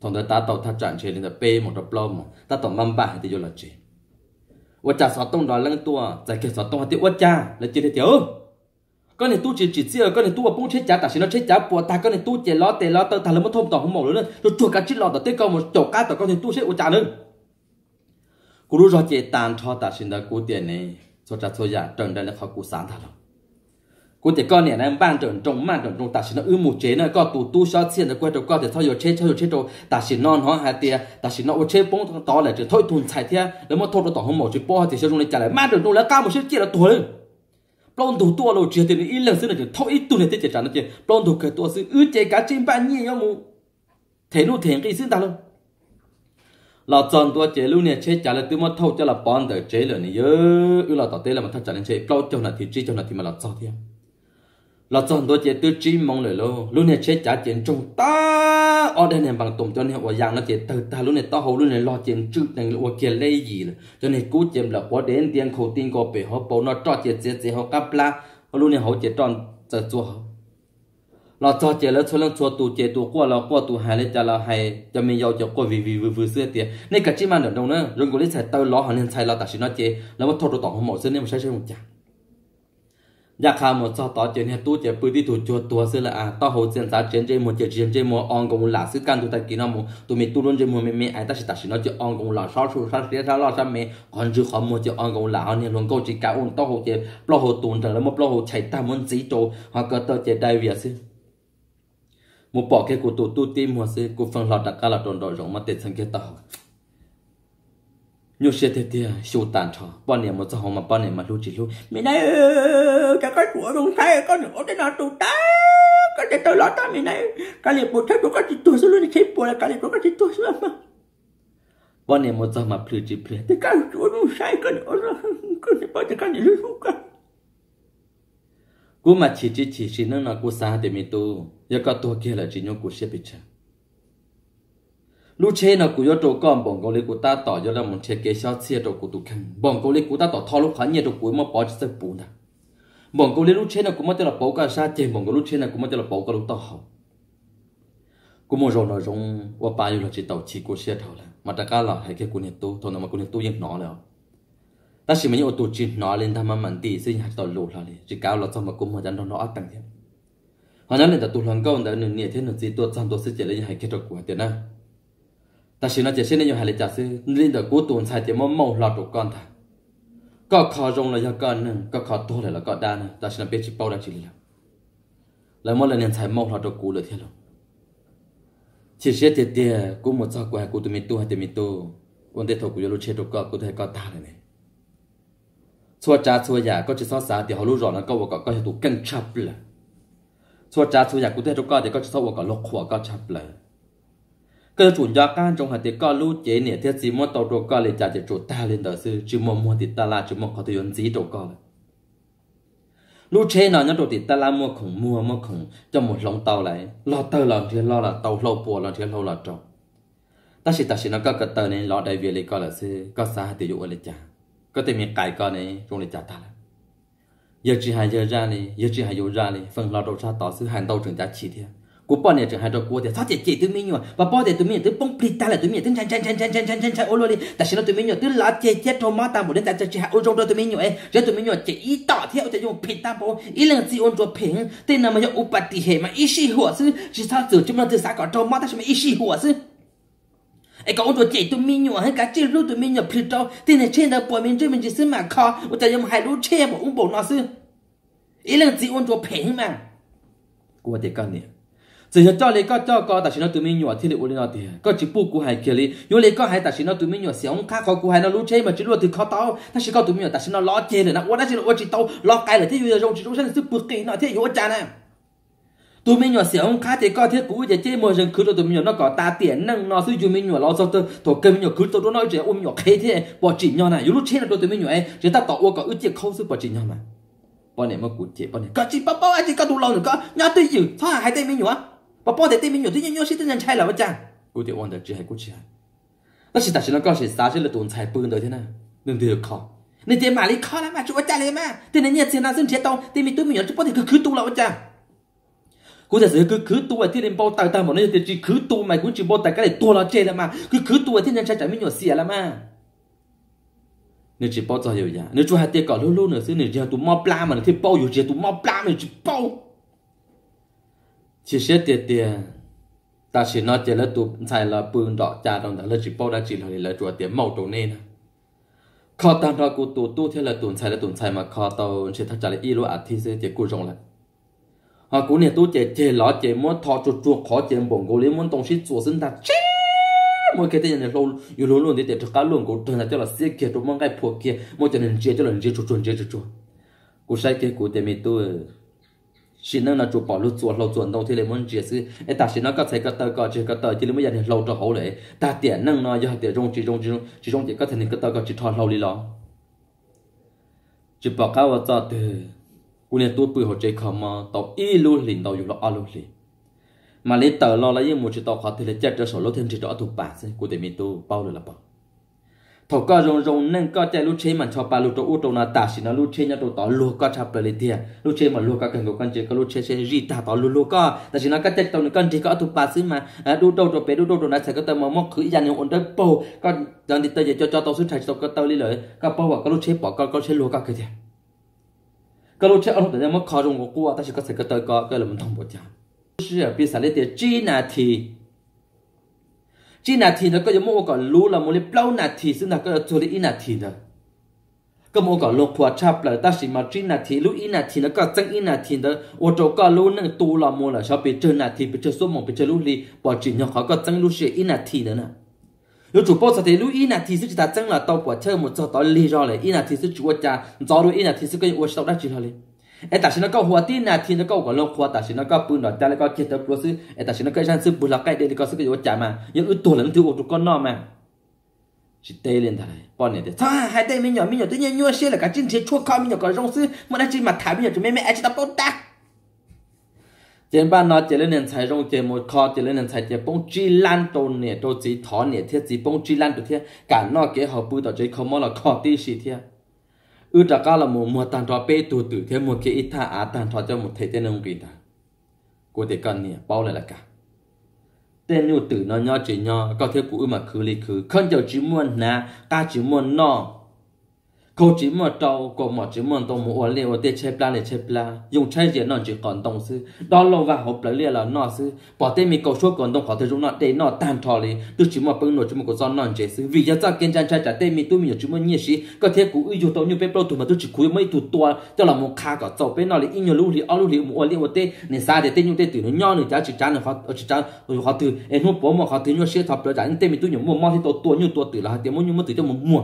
thằng đại ta tàu thắt chặt chế lên là bê một đập lo mà, ta tàu mâm ba thì vô là chế vợ cha sáu tông đó lăng tua, giải kia sáu tông họ tiêu vợ cha, là chế thế tiêu con này tu chỉ chỉ chia con này tu ở bung chết chả, ta xin nó chết chả, bùa ta con này tu chỉ lo tê lo tao thằng lớn mất thôm tàu không mổ nữa rồi chuột cá chít lo tao tê câu một chỗ cá tao con này tu chết vợ cha nữa cú cú รู้ rồi chỉ tàn cho ta xin nó cú tiền này cho trả cho giả trần đây là khó cú sáng thật lắm cú tiền con này này ban trưởng trong mang trưởng trong ta xin nó ư một chế nữa có tụ tu sao xiên được quay được có thể thôi rồi chết thôi chết rồi ta xin non hóa hai tia ta xin nó chế bông to là chỉ thôi thun chạy theo nếu mà thôi nó tỏ không một chỉ bỏ thì sẽ dùng để trả lại mang trưởng trong là cao một chút kia là tuổi plon tu tua lo chỉ tiền ít lần xưa là chỉ thôi ít tu này thì trả nó tiền plon tu cái tua xưa ư chế cả trên ban nhỉ nhau mu thế nu thế cái xin ta luôn là chọn tua chế lưu này chế trả lại từ mà thâu cho là bón được chế là này ư là tao tế là mà thâu trả lên chế. Câu cho là thì chi cho là thì mà là sao thêm là chọn tôi chế tôi chỉ mong lời lô. Lưu này chế trả tiền trong ta ở đây này bằng tổng cho nè ở giang nó chế từ ta. Lưu này ta hầu, lưu này lo tiền trước này ở kia lấy gì là cho nên cú chém là quá đến tiền khẩu tiền có bể họ bảo nó cho chế chế chế họ cắp la. Lưu này họ chọn tròn giờ chùa là cho chỉ là cho lần chùa tu chỉ tu qua là qua tu hai lấy cho là hai cho mình yêu cho qua vì vì vì xưa tiền nên cả chỉ mà được đâu nữa rồi cũng lấy xài tao lo họ nên xài là ta chỉ nó chỉ là một thâu đồ tổng không một nên một sai sai một chả อยากขาหมดจอต่อเจเนี่ยตู้เจ็บปืนที่ถูกจวดตัวเสียละอ่ะต่อหัวเจียนสาเจนเจมัวเจเจนเจมัวอองกงหลาซื้อกันตัวตะกี้น้ำมูตัวมีตู้รุ่นเจมัวไม่ไม่ไอ้แต่สิตัดสินเจอองกงหลาชอบชูชอบเสียชอบรอดชอบเมย์คนจื้อขอมัวเจอองกงหลาเนี่ยลงก็จีกาอุ่นต่อหัวเจปลอหัวตูนแต่แล้วมาปลอหัวใช้ตามันจีโจเขาก็ต่อเจได้เวียซิมูบอ một bỏ cái của tổ tu tim mua xe của phần lọt đặc ca là tròn đội rộng mà tết sang kia tàu nhiều xe thế thì, siêu tàn trò. Bọn này mà sao mà, bọn này mà lưu chỉ lưu mình đây ờ, cái cái của đồng thay con nữa thế nào tụt ta? Cái để tôi lọt ta mình này cái liệp một thế của cái chỉ tuổi số luôn cái bộ là cái liệp của cái chỉ tuổi số mà bọn này mà sao mà lưu chỉ lưu thì cái của đồng thay con nữa, con này bao giờ cái này lưu cả cú mà chỉ chỉ chỉ chỉ nó là cú xa thì mình tu. Giờ có tu kia là chỉ nhau cú xếp bị chết lúc chơi nó cú có chỗ con bọn con lấy cú ta tỏ cho là một chơi kế sao xe chỗ cú tụ khăn bọn con lấy cú ta tỏ thò lúc khá nhiều chỗ cú mà bỏ cho bù nè bọn con lấy lúc chơi nó cũng mất là bỏ cả xa chơi bọn con lúc chơi nó cũng mất là bỏ cả lúc tao học cú mua rồi nói giống qua bao nhiêu là chỉ tàu chỉ cú xe thầu là mà ta cá là hay cái cú này tu thôi mà cú này tu yên nó rồi ta chỉ mấy ô tô chỉ nó lên tham mà mình đi xin hạt tàu lụt là đi chỉ cao là xong mà cũng mà đó nó ắt tăng thêm họ nói là tụ lần câu đã nửa nhiệt thế nửa gì tôi sang tôi sẽ chỉ lấy hai cái trục của tiền nào ta chỉ nói chỉ xin nhiều hai là giả sử lên được cố tuần sai thì mong mong lọt được con thà có khó rong là do con nè có khó to là có đa nè ta chỉ nó biết chỉ bao đã chỉ là là mỗi lần nhận sai mong lọt được cú là thế luôn chỉ sẽ tiền tiền cũng một sao quẹt cú tụi mình tu hay tụi mình tu vấn đề thôi cú lo chết được có cú thể có ta này chua cha chua ya có chỉ so sa thì họ lúc rồi nó có có có tụ căng chập là chua cha chua ya cũng thế trong có thì có chỉ so có lộc khỏa có chập là cái chủ nhà can trong hạt thì có lúc chế nè thiết gì muốn tàu đồ có lên trả chỉ chủ ta lên đời sư chứ mua mua thì ta là chứ mua có thể dùng gì đồ có lúc chế nào nhớ đồ thì ta là mua khủng mua mua khủng cho một lòng tàu lại. Lo tàu là thì lo là tàu lâu bùa là thì lâu là trâu ta chỉ ta chỉ nó có cái tờ này lo đại việt lấy có là sư có xa thì dụ lấy trả có thể mình cài con này trong lấy trả ta là giờ chỉ hai giờ ra này giờ chỉ hai giờ ra này phần lao đồ ra tỏ sự hàng đầu trường giá chỉ thế của bọn này chẳng hai đầu cú thì sao chỉ chỉ tụi mình nhở và bọn này tụi mình tụi bông pít ta là tụi mình tụi chăn chăn chăn chăn chăn chăn chăn chăn ô lô đi tại sao tụi mình nhở tụi lá chết chết thôi má ta một đến tại chỉ hai ô trong đó tụi mình nhở ấy chứ tụi mình nhở chỉ ít tỏ theo chỉ dùng pít ta bộ ít lần chỉ ôn cho phèn tên nào mà nhở upati hệ mà ít sĩ hỏa sư chỉ sao từ chúng nó từ sao có trong má ta sẽ mà ít sĩ hỏa sư ai có tôi chạy tụi mình nhở hay cả chỉ lúc tụi mình nhở pít đâu. Thì này trên đó bọn mình trên mình chỉ xin mà kho. Tôi chỉ dùng hai lúc che mà uống bộ nó sư ý lần chỉ ôn cho 平 mà? Cú thì con này chỉ cho lấy có cho có tại sao nó mình nhỏ thì lại uống nó thì? Có chỉ bu cú hay kia đi. Nếu lấy có hay tại sao nó tụi mình nhỏ xéo khác có cú hay nó lú chơi mà chỉ luôn từ khó tao. Ta chỉ có mình nhỏ tại sao nó lo chơi rồi nó uống nó chỉ là chỉ tao? Lo cái là thế giờ trong chỉ trong sân sự bực kỳ nó thế? Yếu cha này tụi mình nhỏ xíu, ông khá thì có thiết cũ để chơi mồi rừng, cứ tụi mình nhỏ nó có ta tiền năng nó suy tụi mình nhỏ, lo sao tôi. Thổ cơm nhỏ cứ tôi nó nói chuyện ôm nhỏ khế thế, bỏ chỉ nhỏ này yếu lúc chết là tụi mình nhỏ ấy. Chúng ta tỏ ô có ước chuyện không sức bỏ chỉ nhỏ mà. Bọn này mà cụ thể bọn này. Có chỉ bao bao ai chỉ có đủ lâu nữa có nhà tôi chịu thoa hai tay mình nhỏ. Bao bao để tay mình nhỏ tôi nhỏ xí tôi nhận sai là bao chàng. Cụ thể ông đã chỉ hay cụ chỉ hay nó chỉ ta chỉ nó có chỉ sao chỉ là tụi tài bưng đời thế nào. Đừng được khó nên tiền mà đi khó lắm mà, chú ở cha lên mà. Tiền này nhận tiền nào xin chết tông tiền mình tôi mình nhỏ chỉ bỏ thì cứ cứ tu lâu chàng. กูจะซื้อคือคือตัวที่เรียนโปตายตามหมดเลยแต่จีคือตัวใหม่กูจีโปตายก็เลยตัวละเจละมาคือคือตัวที่นั่นใช้จ่ายไม่หยดเสียละมา你只包早有呀，你做还得搞溜溜呢，所以你这样都冒 blaam 嘛，你去包有这都冒 blaam，你去包。其实点点，但是那点了都才了不到家中的，那只包了只了了做点冒着呢呢。靠当到古多多天了顿才了顿才嘛，靠到是他家里一路啊，天生点过重了。họ cũng này tôi chế chế lọ chế muốn thọ chuột chuột, khó chế bổng cố lấy muốn tông xít chuột sinh ta chế mỗi cái tên này lâu yêu lâu thì để cho cá luôn, cố thường là cho là xe kia trong mong cái phuộc kia. Mỗi cho nên chế cho là chế chuột chuột chế chuột chuột. Cố sai kia cố tên mình tôi chỉ ờ, nên là chụp bỏ lúc chuột, lâu chuột đâu thì lấy muốn chế sư ấy ta chỉ nó có thể có tờ, có chế có tờ, chỉ lấy mới dành lâu cho hậu lệ ta tiền năng nó, do tiền trong chỉ trong chỉ trong chỉ có thể nên có tờ chỉ thọ, lâu đi lo chỉ bỏ cá vào cho từ cú nè tôi bự hồ chơi khờ mà tàu y luôn liền tàu อยู่ lo alo liền mà lấy tờ lo lấy một chiếc tàu khó thì lấy chết cho sổ lô thêm chỉ đó thuộc tụ sẽ cú để mình tu, bao được là bao thọ có rong rong nên có chạy lúc chơi mà cho ba lúc cho ô tô na ta xin nó lúc chơi nhà đồ tỏ lúa có chập lại tiền lúc chơi mà lúa có cần có con chơi có lúc chơi sẽ gì ta tỏ lúa lúa có ta xin nó cái chạy tàu con chế có thuộc ba xứ mà à, đu đâu rồi bé đu đâu rồi nó sẽ có tàu mà móc khử dàn những ổn đất bầu. Con dần thì tới cho cho tàu xuất thành tàu có tàu đi lợi. Có bầu và có lúc chơi bỏ có có chơi lúa có cái gì cái lúc trước ông tự nhiên mất khó trong của cô ta chỉ có thể cái tới có cái mình thông bộ chả là biết sao lấy tiền chi là thì chi thì nó có giống một cái lú là một cái lâu là thì ซึ่ง là cái là tôi là thì đó cái một cái lục quả chắp là ta chỉ mà chi là thì lú in nó có chân in là thì đó ô tô có lú nó là một là sao bị chơi là thì bị chơi số một bị chơi lú đi bỏ chỉ nhỏ có chân lú sẽ in là thì 如主播说的，如伊那提示他真了到过车么做到理着嘞，伊那提示主我家，早如伊那提示跟我说到知道嘞。哎，但是那个话题那天那个我弄话，但是那个不能带那个接的不是，哎，但是那个像是不拉盖的那个是给我家嘛，因为多人就我就搞闹嘛。chỉ tê lên thằng này. Bọn này thế hai tay mình nhỏ mình nhỏ. Tự nhiên nhua xe là cả chân thế chua coi mình nhỏ có rong sư. Mà nó chỉ mặt thả mình nhỏ chúng mẹ mẹ chỉ tập bóng đá trên ba nó chỉ lên nền tài rong chỉ một kho chỉ lên nền tài chỉ bông chi lan tôn nè tôi chỉ thọ nè thiết chỉ bông chi lan tôi thiết cả nó kế họ bùi tao chỉ không mò là kho tí gì thiết ư ta cá là một một tàn trò bê tu tử thế một cái ít tha á tàn trò cho một thế tên ông kỳ ta của thế cần nè bao lại là cả tên nhu tử nó nho chỉ nho có thế cũ mà khứ lý khứ không chịu chỉ muốn nè ta chỉ muốn nọ câu chỉ mà trâu còn một chỉ muốn tông một liệu để chế pla để chép la. Dùng chế gì nó chỉ còn đồng sư đó lâu và hộp lại liền là nó sư bỏ tên mình cầu số còn đông khó thể dùng nó để nó tan thọ li tôi chỉ một bưng nổi chỉ mà có do non chế sư vì giờ ra kiến trang trai trả tên mình, tôi mình chỉ mà nhiệt sĩ. Có thể cũng yêu tôi như bếp tụ mà tôi chỉ cúi mấy tụ tua. Cho là một khá cả tàu bên nó là in nhiều lúc thì ở lúc thì muốn liền ở đây nên xa để tên như tên từ nó nhỏ nữa giá chỉ trang nó họ ờ, chỉ trang rồi họ từ. Em không bỏ mà họ từ nhau sẽ thập rồi trả tên mình tôi nhiều mua mua thì tôi tua như tua từ là tiền mua như mua từ cho một mua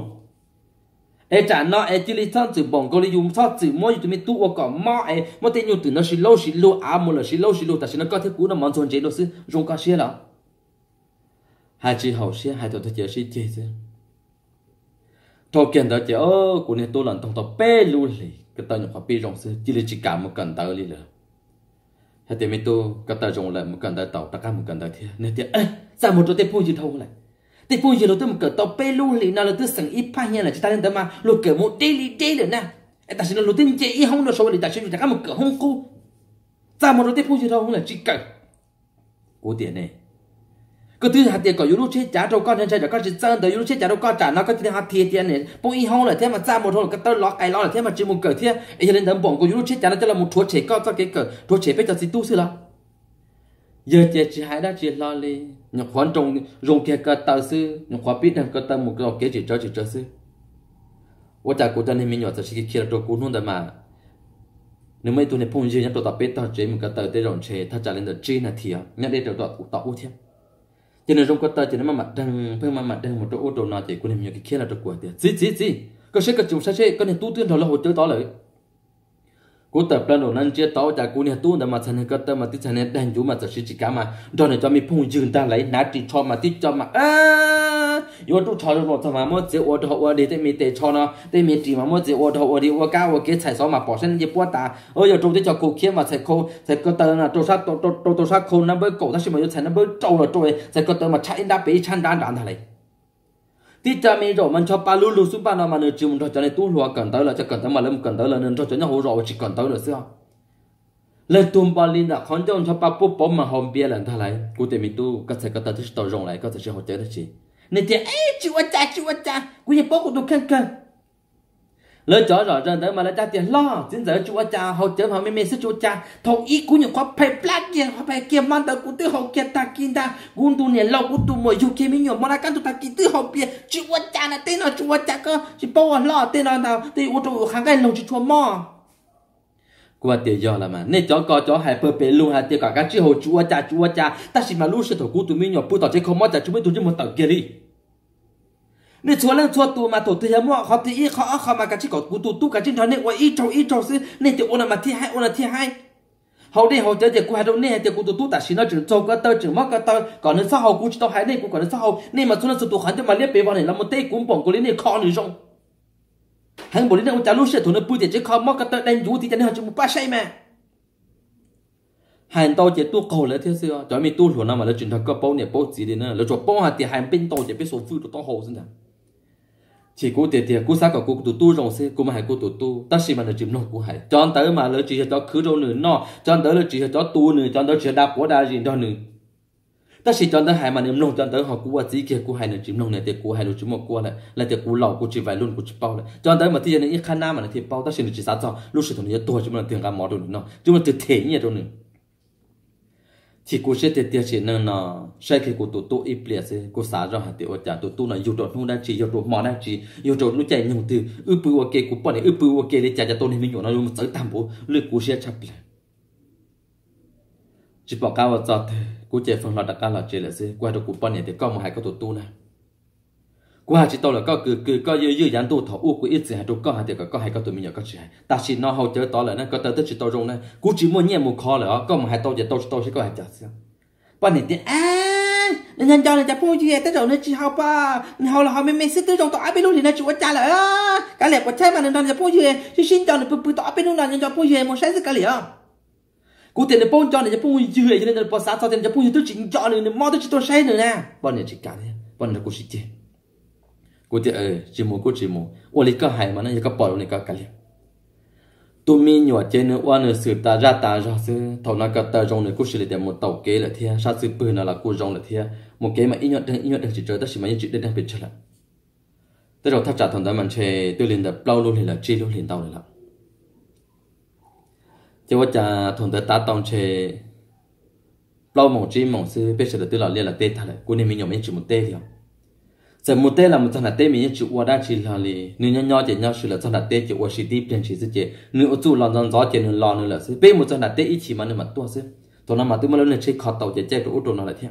ai trả nó ai chỉ lấy thằng từ bồng gọi lấy dùng thằng từ mỗi tụi mình tu ở cỏ mỏ ai mỗi tên dùng từ nó xí lâu xí lâu à một là xí lâu xí lâu ta xin nó có thể cú nó món chọn chế đồ sư dùng cá xe nào hai chị hậu xe hai tụi tôi chơi xí chơi chứ. Thôi kiện đó chứ ơ, của này tôi lần tổng tổng bé luôn lì. Cái tao nhập học bi rong sư chỉ lấy chỉ cả một cần tao lì là hai tiền mình tu cái tao dùng lại một cần tao tàu tất cả một cần tao thiệt nên thiệt ê sao một chỗ tên phun gì thâu lại? Thì phun gì lo tôi một cỡ tàu bé luôn lì nào là tôi sẵn ít phai nha, là chỉ ta nên tới mà. Lo cỡ một daily nữa nè. Ta sẽ là lo tiền chơi ít không được số lì ta chỉ tất cả một cỡ không cô. Sao một chỗ tiền phun đâu không là chỉ cỡ cố tiền này. Cứ thứ hạt tiền có yếu chết, trả đâu con nên chơi có chỉ chân tới yếu chết, trả đâu con, trả nó có tiền hạt tiền tiền này. Bông y hông là thế mà ra một thôi cái tơ lót, cái lót là thế mà chỉ một cỡ thế. Ấy lên đấm bổng có yếu chết, trả nó cho là một chúa chế con cho cái cỡ chúa chế bây giờ gì tu sư là giờ trẻ chỉ hai đã chỉ lo liền nhờ khoan trong dùng thiệt cơ tao sư nhờ khoa biết thằng cơ tao một cái kế chỉ cho chỉ cho sư. Và chả cô ta nên mình nhỏ sẽ sự kia đồ cũ luôn đó mà. Nếu mấy tụi này phong duy nhá, tụi tao biết tao chế một cái tờ tê rộn chế thà trả lên được chi là thiệt nhá đây tụi tao tao u thiệt cho nên trong cái tờ chỉ nó mà mặt đằng phương mà mặt đằng một chỗ, ô tô nào chỉ cô nên mình cái kia là đồ của thiệt gì gì gì có sẽ có chúng sẽ sẽ có nên tu tiên đó là hồ chơi to lợi cú tập lên đồ nên chia tao tại cú nhà tu mà thành cái tâm mà tí thành này đang chú mà thật sự chỉ cả mà cho nên cho mình phun dư ta lấy nát chỉ cho mà tí cho mà à yo tu cho được một thằng mà mất chỉ ô tô ô đi thế mình để cho nó thế mình chỉ mà mất chỉ ô tô ô đi ô cao ô cái chạy số mà bỏ sinh như bữa ta ôi yo tu để cho cô kia mà chạy cô chạy cái tờ là tu sát tu tu tu tu sát cô nó bơi cổ ta xin mà yo chạy nó bơi trâu là trâu chạy cái tờ mà chạy đã bị chăn đan đan thằng này tí cha mi rồi mình cho ba lú lú xuống ba nó mà nữa chỉ muốn cho nên tu lúa cần tới là cho cần tới mà lên cần tới là nên cho cho nó hỗ trợ chỉ cần tới là xưa lên tuôn ba linh là khán cho cho ba bố bố mà hòm bia lần thay lại cụ thể mình tu các thầy các thầy tôi rong lại các thầy sẽ hỗ trợ được gì nên thì ấy chịu cha chịu cha cụ thể bố của tôi khen khen lỡ chó rõ ràng tới mà lỡ cha tiền lo chính giờ chúa cha hậu chớ mà mẹ mẹ sức chúa cha. Thầu ý của những khóa phải plát kia, khóa phải kia, mang tới của tư hậu kia, ta kia ta cũng tu này lâu của tu mỗi dù kia mình nhiều mà là căn tu ta kia tư hậu kia. Chúa cha là tên là chúa cha cơ? Chỉ bao lo, tên là nào, thì ô tô hàng cái lồng chỉ chúa mò. Qua tiền giờ là mà nên chó có chó hai bờ bê luôn hai tiền cả cái chữ hồ chúa cha chúa cha, ta chỉ mà lúc sẽ thầu của tu mình nhiều bút tao chỉ không mất cha chúng mới tu chỉ một tờ kia đi ni chúa lên chúa tu mà tổ tư hiếm mo kho ti i kho a kho ma ka chi ko tu tu ka chin thon ne quay ít trâu ít trâu si ne ti ona mà thi hai, ôn là thi hai. Hậu đây hậu chơi thì qua đâu nè thì cũng tu tu tại xin nó chừng trâu cái tơ chừng mất cái tơ còn nó sau hậu cũng chỉ tao hai này cũng còn nó sau hậu nè mà chúa lên chúa tu hắn cho mà liếc bề vào này là một tay cũng bỏng của lên này khó nữa rong hắn bộ lên ông cha lúc sẽ thủ nó bùi thì chỉ khó mất cái tơ đen vũ thì chẳng hạn họ chỉ một ba say mà. Hàng tàu chỉ tu cầu lấy thế xưa cho mình tu luôn mà là chuyện thật cơ bao này bao gì đi nữa. Là chỗ bao hạt thì hàng bên tàu chỉ biết số phụ tao hồ sinh nào chỉ cố tiệt tiệt cố sáng cả cố tụ tu rồng xe cố mà hay cố tụ tu. Ta chỉ mà nó chìm nổi cố hay chọn tới mà lỡ chỉ cho khứ đâu nữa nó chọn tới là chỉ cho tu nữa chọn tới chỉ đa của đa gì đó nữa ta chỉ chọn tới hay mà niệm nông, chọn tới họ cố chỉ kia cố hay nó chìm nông này tiệt cố hay nó chìm một cố lại là tiệt cố lẩu cố chỉ vài luôn cố chỉ bao lại chọn tới mà thì này khăn nam mà nó thì bao, ta chỉ nó chỉ sáng cho. Lúc sử dụng này tôi chỉ mà tiền cả mỏ đồ nữa chứ mà tiệt thể như đó nữa chỉ cô sẽ tiệt tiệt chỉ nên nó sẽ khi cô tụ tụ ít liệt sẽ cô xả ra hạt tiêu trả tụ tụ là yêu trộn không đang chỉ yêu trộn mỏ đang chỉ yêu trộn lúc chạy nhung từ, ư bự ok cô bỏ này ư bự ok để trả cho tôi nên mình nhổ nó luôn tới tam bố, lưỡi cô sẽ chập lại chỉ bỏ cao vào giọt cô chạy phần lọt đặt cao là chỉ là sẽ qua được cô bỏ này thì có một hai cái tụ tụ này qua chỉ tao là có cứ cứ có dư dư dán đồ thọ u của ít gì hay đồ có hay thì có hay có tụi mình nhớ có chỉ hay ta chỉ nó hậu chơi tao là nó có tao tới chỉ tao rong này cú chỉ muốn nhẹ một khó là có mà hay tao giờ tao tao sẽ có hay chả sao bao này tiền à nên nhân cho là chả phụ gì tới rồi nên chỉ học à hậu là họ mới sẽ tới trong tao ai biết luôn thì nó chịu trả lại à cái này có chơi mà nên cho chả phụ gì chỉ xin cho nó bự bự tao biết luôn là nên cho phụ gì một sáng cái liền cú tiền nó bông cho nên chả phụ gì cho nên là bỏ sát cho tiền chả phụ gì tôi chỉ cho nên mò tôi chỉ tôi say nữa nè bao này chỉ cả đấy bao này cú chỉ tiền cô thì ờ chỉ mua cô chỉ mua ô lý có hay mà nó có bỏ này có cái liền tụi mình nhỏ trên nữa oan nữa sự ta ra ta ra sự thầu nó có ta rong này cô xử lý được một tàu kế là thia sao sự bự là cô rong là thia một cái mà ít nhọt ít nhọt được chỉ chơi ta chỉ mà chỉ đến đang bị chơi lại tới rồi thắt chặt thằng đó mình chơi tôi liền đập lâu luôn là chi luôn liền tàu này là chỉว่าจะถงแต่ตาตองเชเราหมองจีหมองซื้อเป็นเสด็จตัวเราเรียกละเต้ท่าเลยกูนี่มีอย่างไม่จุดมุเต้เดียว giờ một tên là một thằng tê mình chịu qua đã chỉ là li nếu nhau nhau chỉ nhau sự là thằng tê chịu qua chỉ tiếp trên chỉ sự chỉ nếu chú lon lon gió chỉ nên lon nữa là sự bên một thằng tê ít chỉ mà nên mà tua sự tôi nói mà tôi mới lên chơi khó tàu chỉ chơi đồ đồ nó là thế?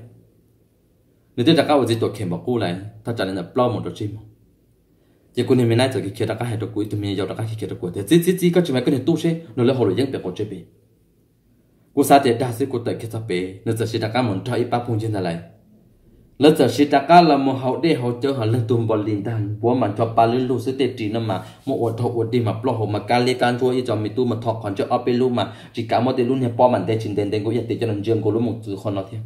Nếu tôi đã cao gì tôi kèm bảo cô lại. Ta trả lời là plo một đồ chim chỉ cô nên mình nói rồi cái kia đã cái hai đồ cuối tôi mình giàu đã cái kia đồ cuối thì chỉ chỉ chỉ có chỉ mấy cái này tu sẽ nó là hồ rồi dân bị có chơi bị cô sao thì đa số cô tới kia sao bị nó chỉ là cái muốn ít ba phong trên lại lớp giờ sĩ ta cá là một hậu đệ hậu chơi họ lên tùm bò linh đàn bố mà cho ba lư lu sẽ tê chỉ nó mà, một ổ thọ ổ đi mà plo hồ mà cá lê can chua y cho mi tu mà thọ còn cho ở bên lu mà. Chỉ cả một tê lu nhà po mà để chín đèn đèn của vậy tê cho nên dương của lu một từ con nó thêm.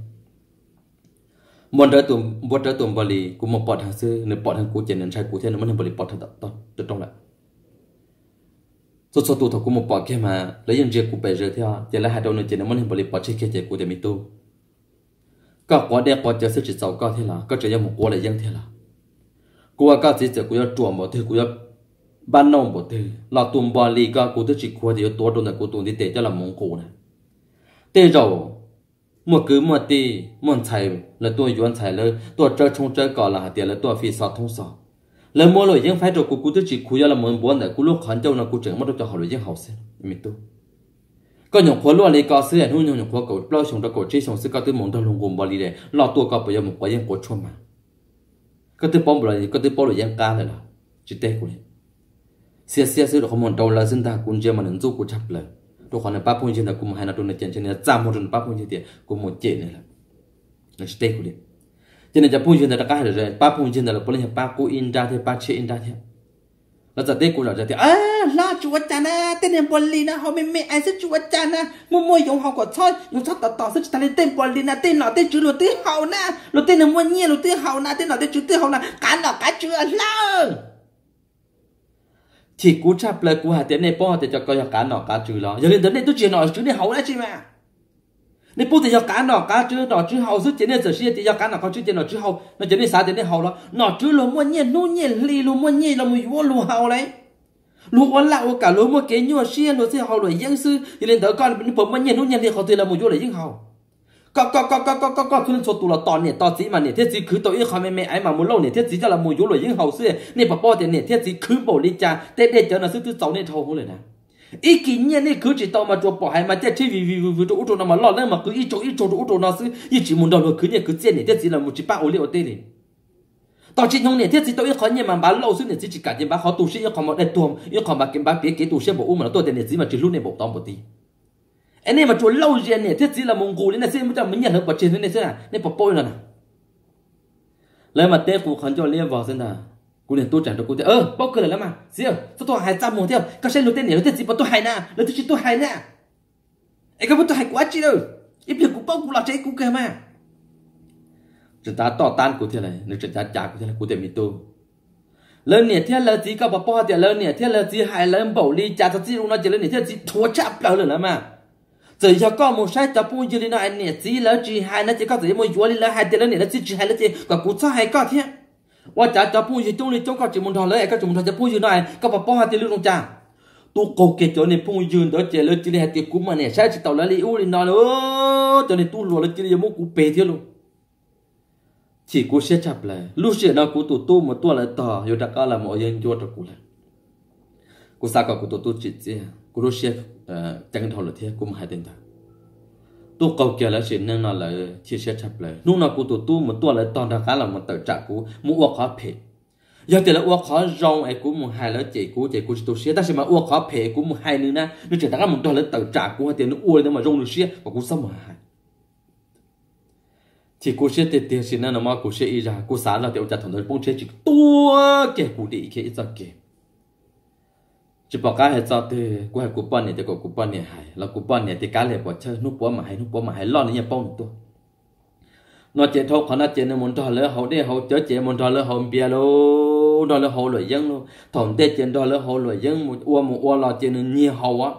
Một đứa tùm một đứa tùm bò lì, cũng một bọt hàng sư nửa bọt hàng cú trên nên sai cú thêm nó mới bò lì bọt thật tốt tốt trong lại số số tu thọ cũng một bọt kia mà, lấy dân riêng cú bể giờ theo chỉ là hai đầu nữa chỉ nó mới bò lì bọt chơi kia chỉ cú để mi tu. ก็หัวเดียกว่าจะซื้อจิตเจ้าก็ที่ละก็จะยังมัวเลยยังที่ละกูว่าก็จิตเจ้ากูจะจวมบ่ที่กูจะบ้านน้องบ่ที่เราตุ่มบอลลีก็กูจะจิตกูเดียวตัวโดนแต่กูตุ่มที่เตะจะละมงกูนะเตะเรามื่อคือมื่อตีมื่อใช้แล้วตัวย้อนใช้แล้วตัวเจอชงเจอก่อนละเดียวแล้วตัวฟีสอดทงสอดแล้วมัวเลยยังไฟตัวกูกูจะจิตกูจะละมงบ่เนี่ยกูลูกขันเจ้านะกูเจ๋งมาตัวจะหาเลยยังเห่าเสียมีตัว ก็หยงควรล้วนเลยก็ซื้อหุ่นหยงควรก็เล่าชงตะกดชี้ชงซื้อก็ตื้อมงตะลงกลุ่มบริเลยรอตัวก็ไปยังหมกไปยังกดชมมาก็ตื้อป้อมบริก็ตื้อป้อมหรือยังกาเลยล่ะจิตเต้กูเลยเสียเสียซื้อดอกขมอนดาวลาซึ่งตากุญเจมันหนึ่งจู้กูจับเลยตัวคนในป้าพูนเชนตะกุมหายนาตุนเจียนเชนเนี่ยจ้ามหมดจนป้าพูนเชนเตียกูหมดเจนเลยล่ะนั่นจิตเต้กูเลยเจนจะพูนเชนตะก้าเลยป้าพูนเชนตะเราปล่อยให้ป้ากูอินดาเทป้าเชอินดาเท nó giờ đây cô giờ thì à la chúa cha na, tên em bồn lì na họ mẹ mẹ ai sẽ chúa cha na. Mua mua dùng họ có thôi, dùng sao tao tao sẽ ta lên tên bồn lì na tên nào tên chú lột tên hậu na. Lột tên là mua nhiên lột tên hậu na, tên nào tên chú tên hậu na. Cả nào cả chúa la thì cú chắp lời cú hà tiếng này bỏ thì cho coi cả nào cả chú lo. Giờ lên đến đây tôi chỉ nói chú này hậu đã chi mà. 你不得要干了，干之了之后是今年这些得要干了，搞之前了之后，那今年啥点的好了，那之了么年路年里路么年了么月路好嘞。路我老我搞路么给你些路些好了，样式一年得干，你不么年路年里好对了么月了ยัง好。ก็ก็ก็ก็ก็ก็ก็คือส่วนตัวตอนเนี่ยตอนจีมันเนี่ยเที่จีคือตัวอีคอมไม่ไม่ไอ้มามุโลเนี่ยเที่จีจะละมุยุเลยยิ่งเฮาเสียเนี่ยปะป้อเนี่ยเที่จีคือโบลิจาเด็ดเด็ดเจอนะซื้อซื้อเจ้าเนี่ยโทรเลยนะ ý kiến nhiên này cứ chỉ tao mà cho bỏ hay mà chết vì vì vì chỗ chỗ nào mà lo nên mà cứ ít chỗ ít chỗ chỗ chỗ nào cứ ít chỉ muốn đâu mà cứ nhiên cứ chết này chỉ là một chỉ ba ô liệu tê này tao chỉ nhung này chỉ tao ít khó nhiên mà bán lâu xứ này chỉ chỉ cả tiền bán khó tu sĩ ít khó mà đẹp tuồng ít khó mà kiếm bán biết kế tu sĩ bộ u mà nó tôi tiền này chỉ mà chỉ lúc này bộ tao một tí anh em mà chỗ lâu gì này chỉ là mông cổ này xem bây giờ mình nhận được quả trên này xem à này bỏ bôi rồi nè lấy mà tê phụ khẩn cho liên vào xem nào cú liền tôi chẳng được cú thì ơ, bao cười lắm mà xíu sao tôi hại trăm một theo các sen lô tên này lô tên gì mà tôi hại na lô tên chỉ tôi hại na ấy cái tôi hại quá chi đâu ít việc cú bao cú là chế cú kêu mà. Chúng ta tỏ tan cú thế này nếu chúng ta trả cú thế này cú tiền mi tu lớn nè theo là gì có bảo bao thì lớn nè theo là gì? Hại lớn bảo ly trả thật gì? Luôn nó chỉ lớn nè theo gì? Thua chắp đâu rồi mà giờ cho có một sai cho bùn gì nó anh nè gì lớn chỉ hại nó chỉ có gì một vua lớn hại thì lớn nè nó chỉ hại lớn gì còn cú sao hại có thế. ว่าจะจะพูดอยู่ตรงนี้จงก็จิมุนทอเลยก็จิมุนทอจะพูดอยู่หน่อยก็ปะป้อหาติลุงจ้าตัวโกเกจเนี่ยพูดยืนเดี๋ยวเจเลยจีเนี่ยติกูมาเนี่ยใช่จิตเอาละลิอูลินอนเลยจนตัวรัวเลยจีเนี่ยมุกูเปเที่ยวลูchỉ cú sẽ chập lại lúc sẽ nó cú tụ tu một tua lại tỏ yêu đặc là mọi nhân vô được cú lại cú sao cả cú tụ tu chỉ chỉ cú lúc sẽ chẳng thầu là thế cú mà hai tên ta tu cầu kia là chuyện nên là chia sẻ chấp lại lúc nào cũng tu tu một tu lại toàn ra cá là một tờ trả cũ một uo khó phê giờ thì là uo khó rong ai cũng một hai là chỉ cũ chỉ cũ tu sẻ ta sẽ mà uo khó phê cũng một hai nữa na nó chỉ cá một tờ là tờ trả cũ thì nó uo nó mà rong được sẻ và cũng sống mà hai chỉ cú sẽ tiền tiền xin nó mà cú sẽ ý ra cú sáng là tiểu trả thằng đó bông chế chỉ tua kẻ cú đi kẻ ít ra kẻ chỉ bảo cái hệ sao thì của hệ coupon này thì có coupon này hay, là coupon này thì cái hệ bỏ chơi, nút bỏ mà hay, nút bỏ mà hay lo này bông tu nó chỉ thôi còn nó chỉ nó muốn thôi lỡ hậu đây hậu chớ chỉ muốn thôi lỡ hậu bia lô đó lỡ hậu lưỡi dân lô thằng tê chỉ đó lỡ hậu lưỡi dân, một uo một uo lo chỉ nó nhiều hậu á.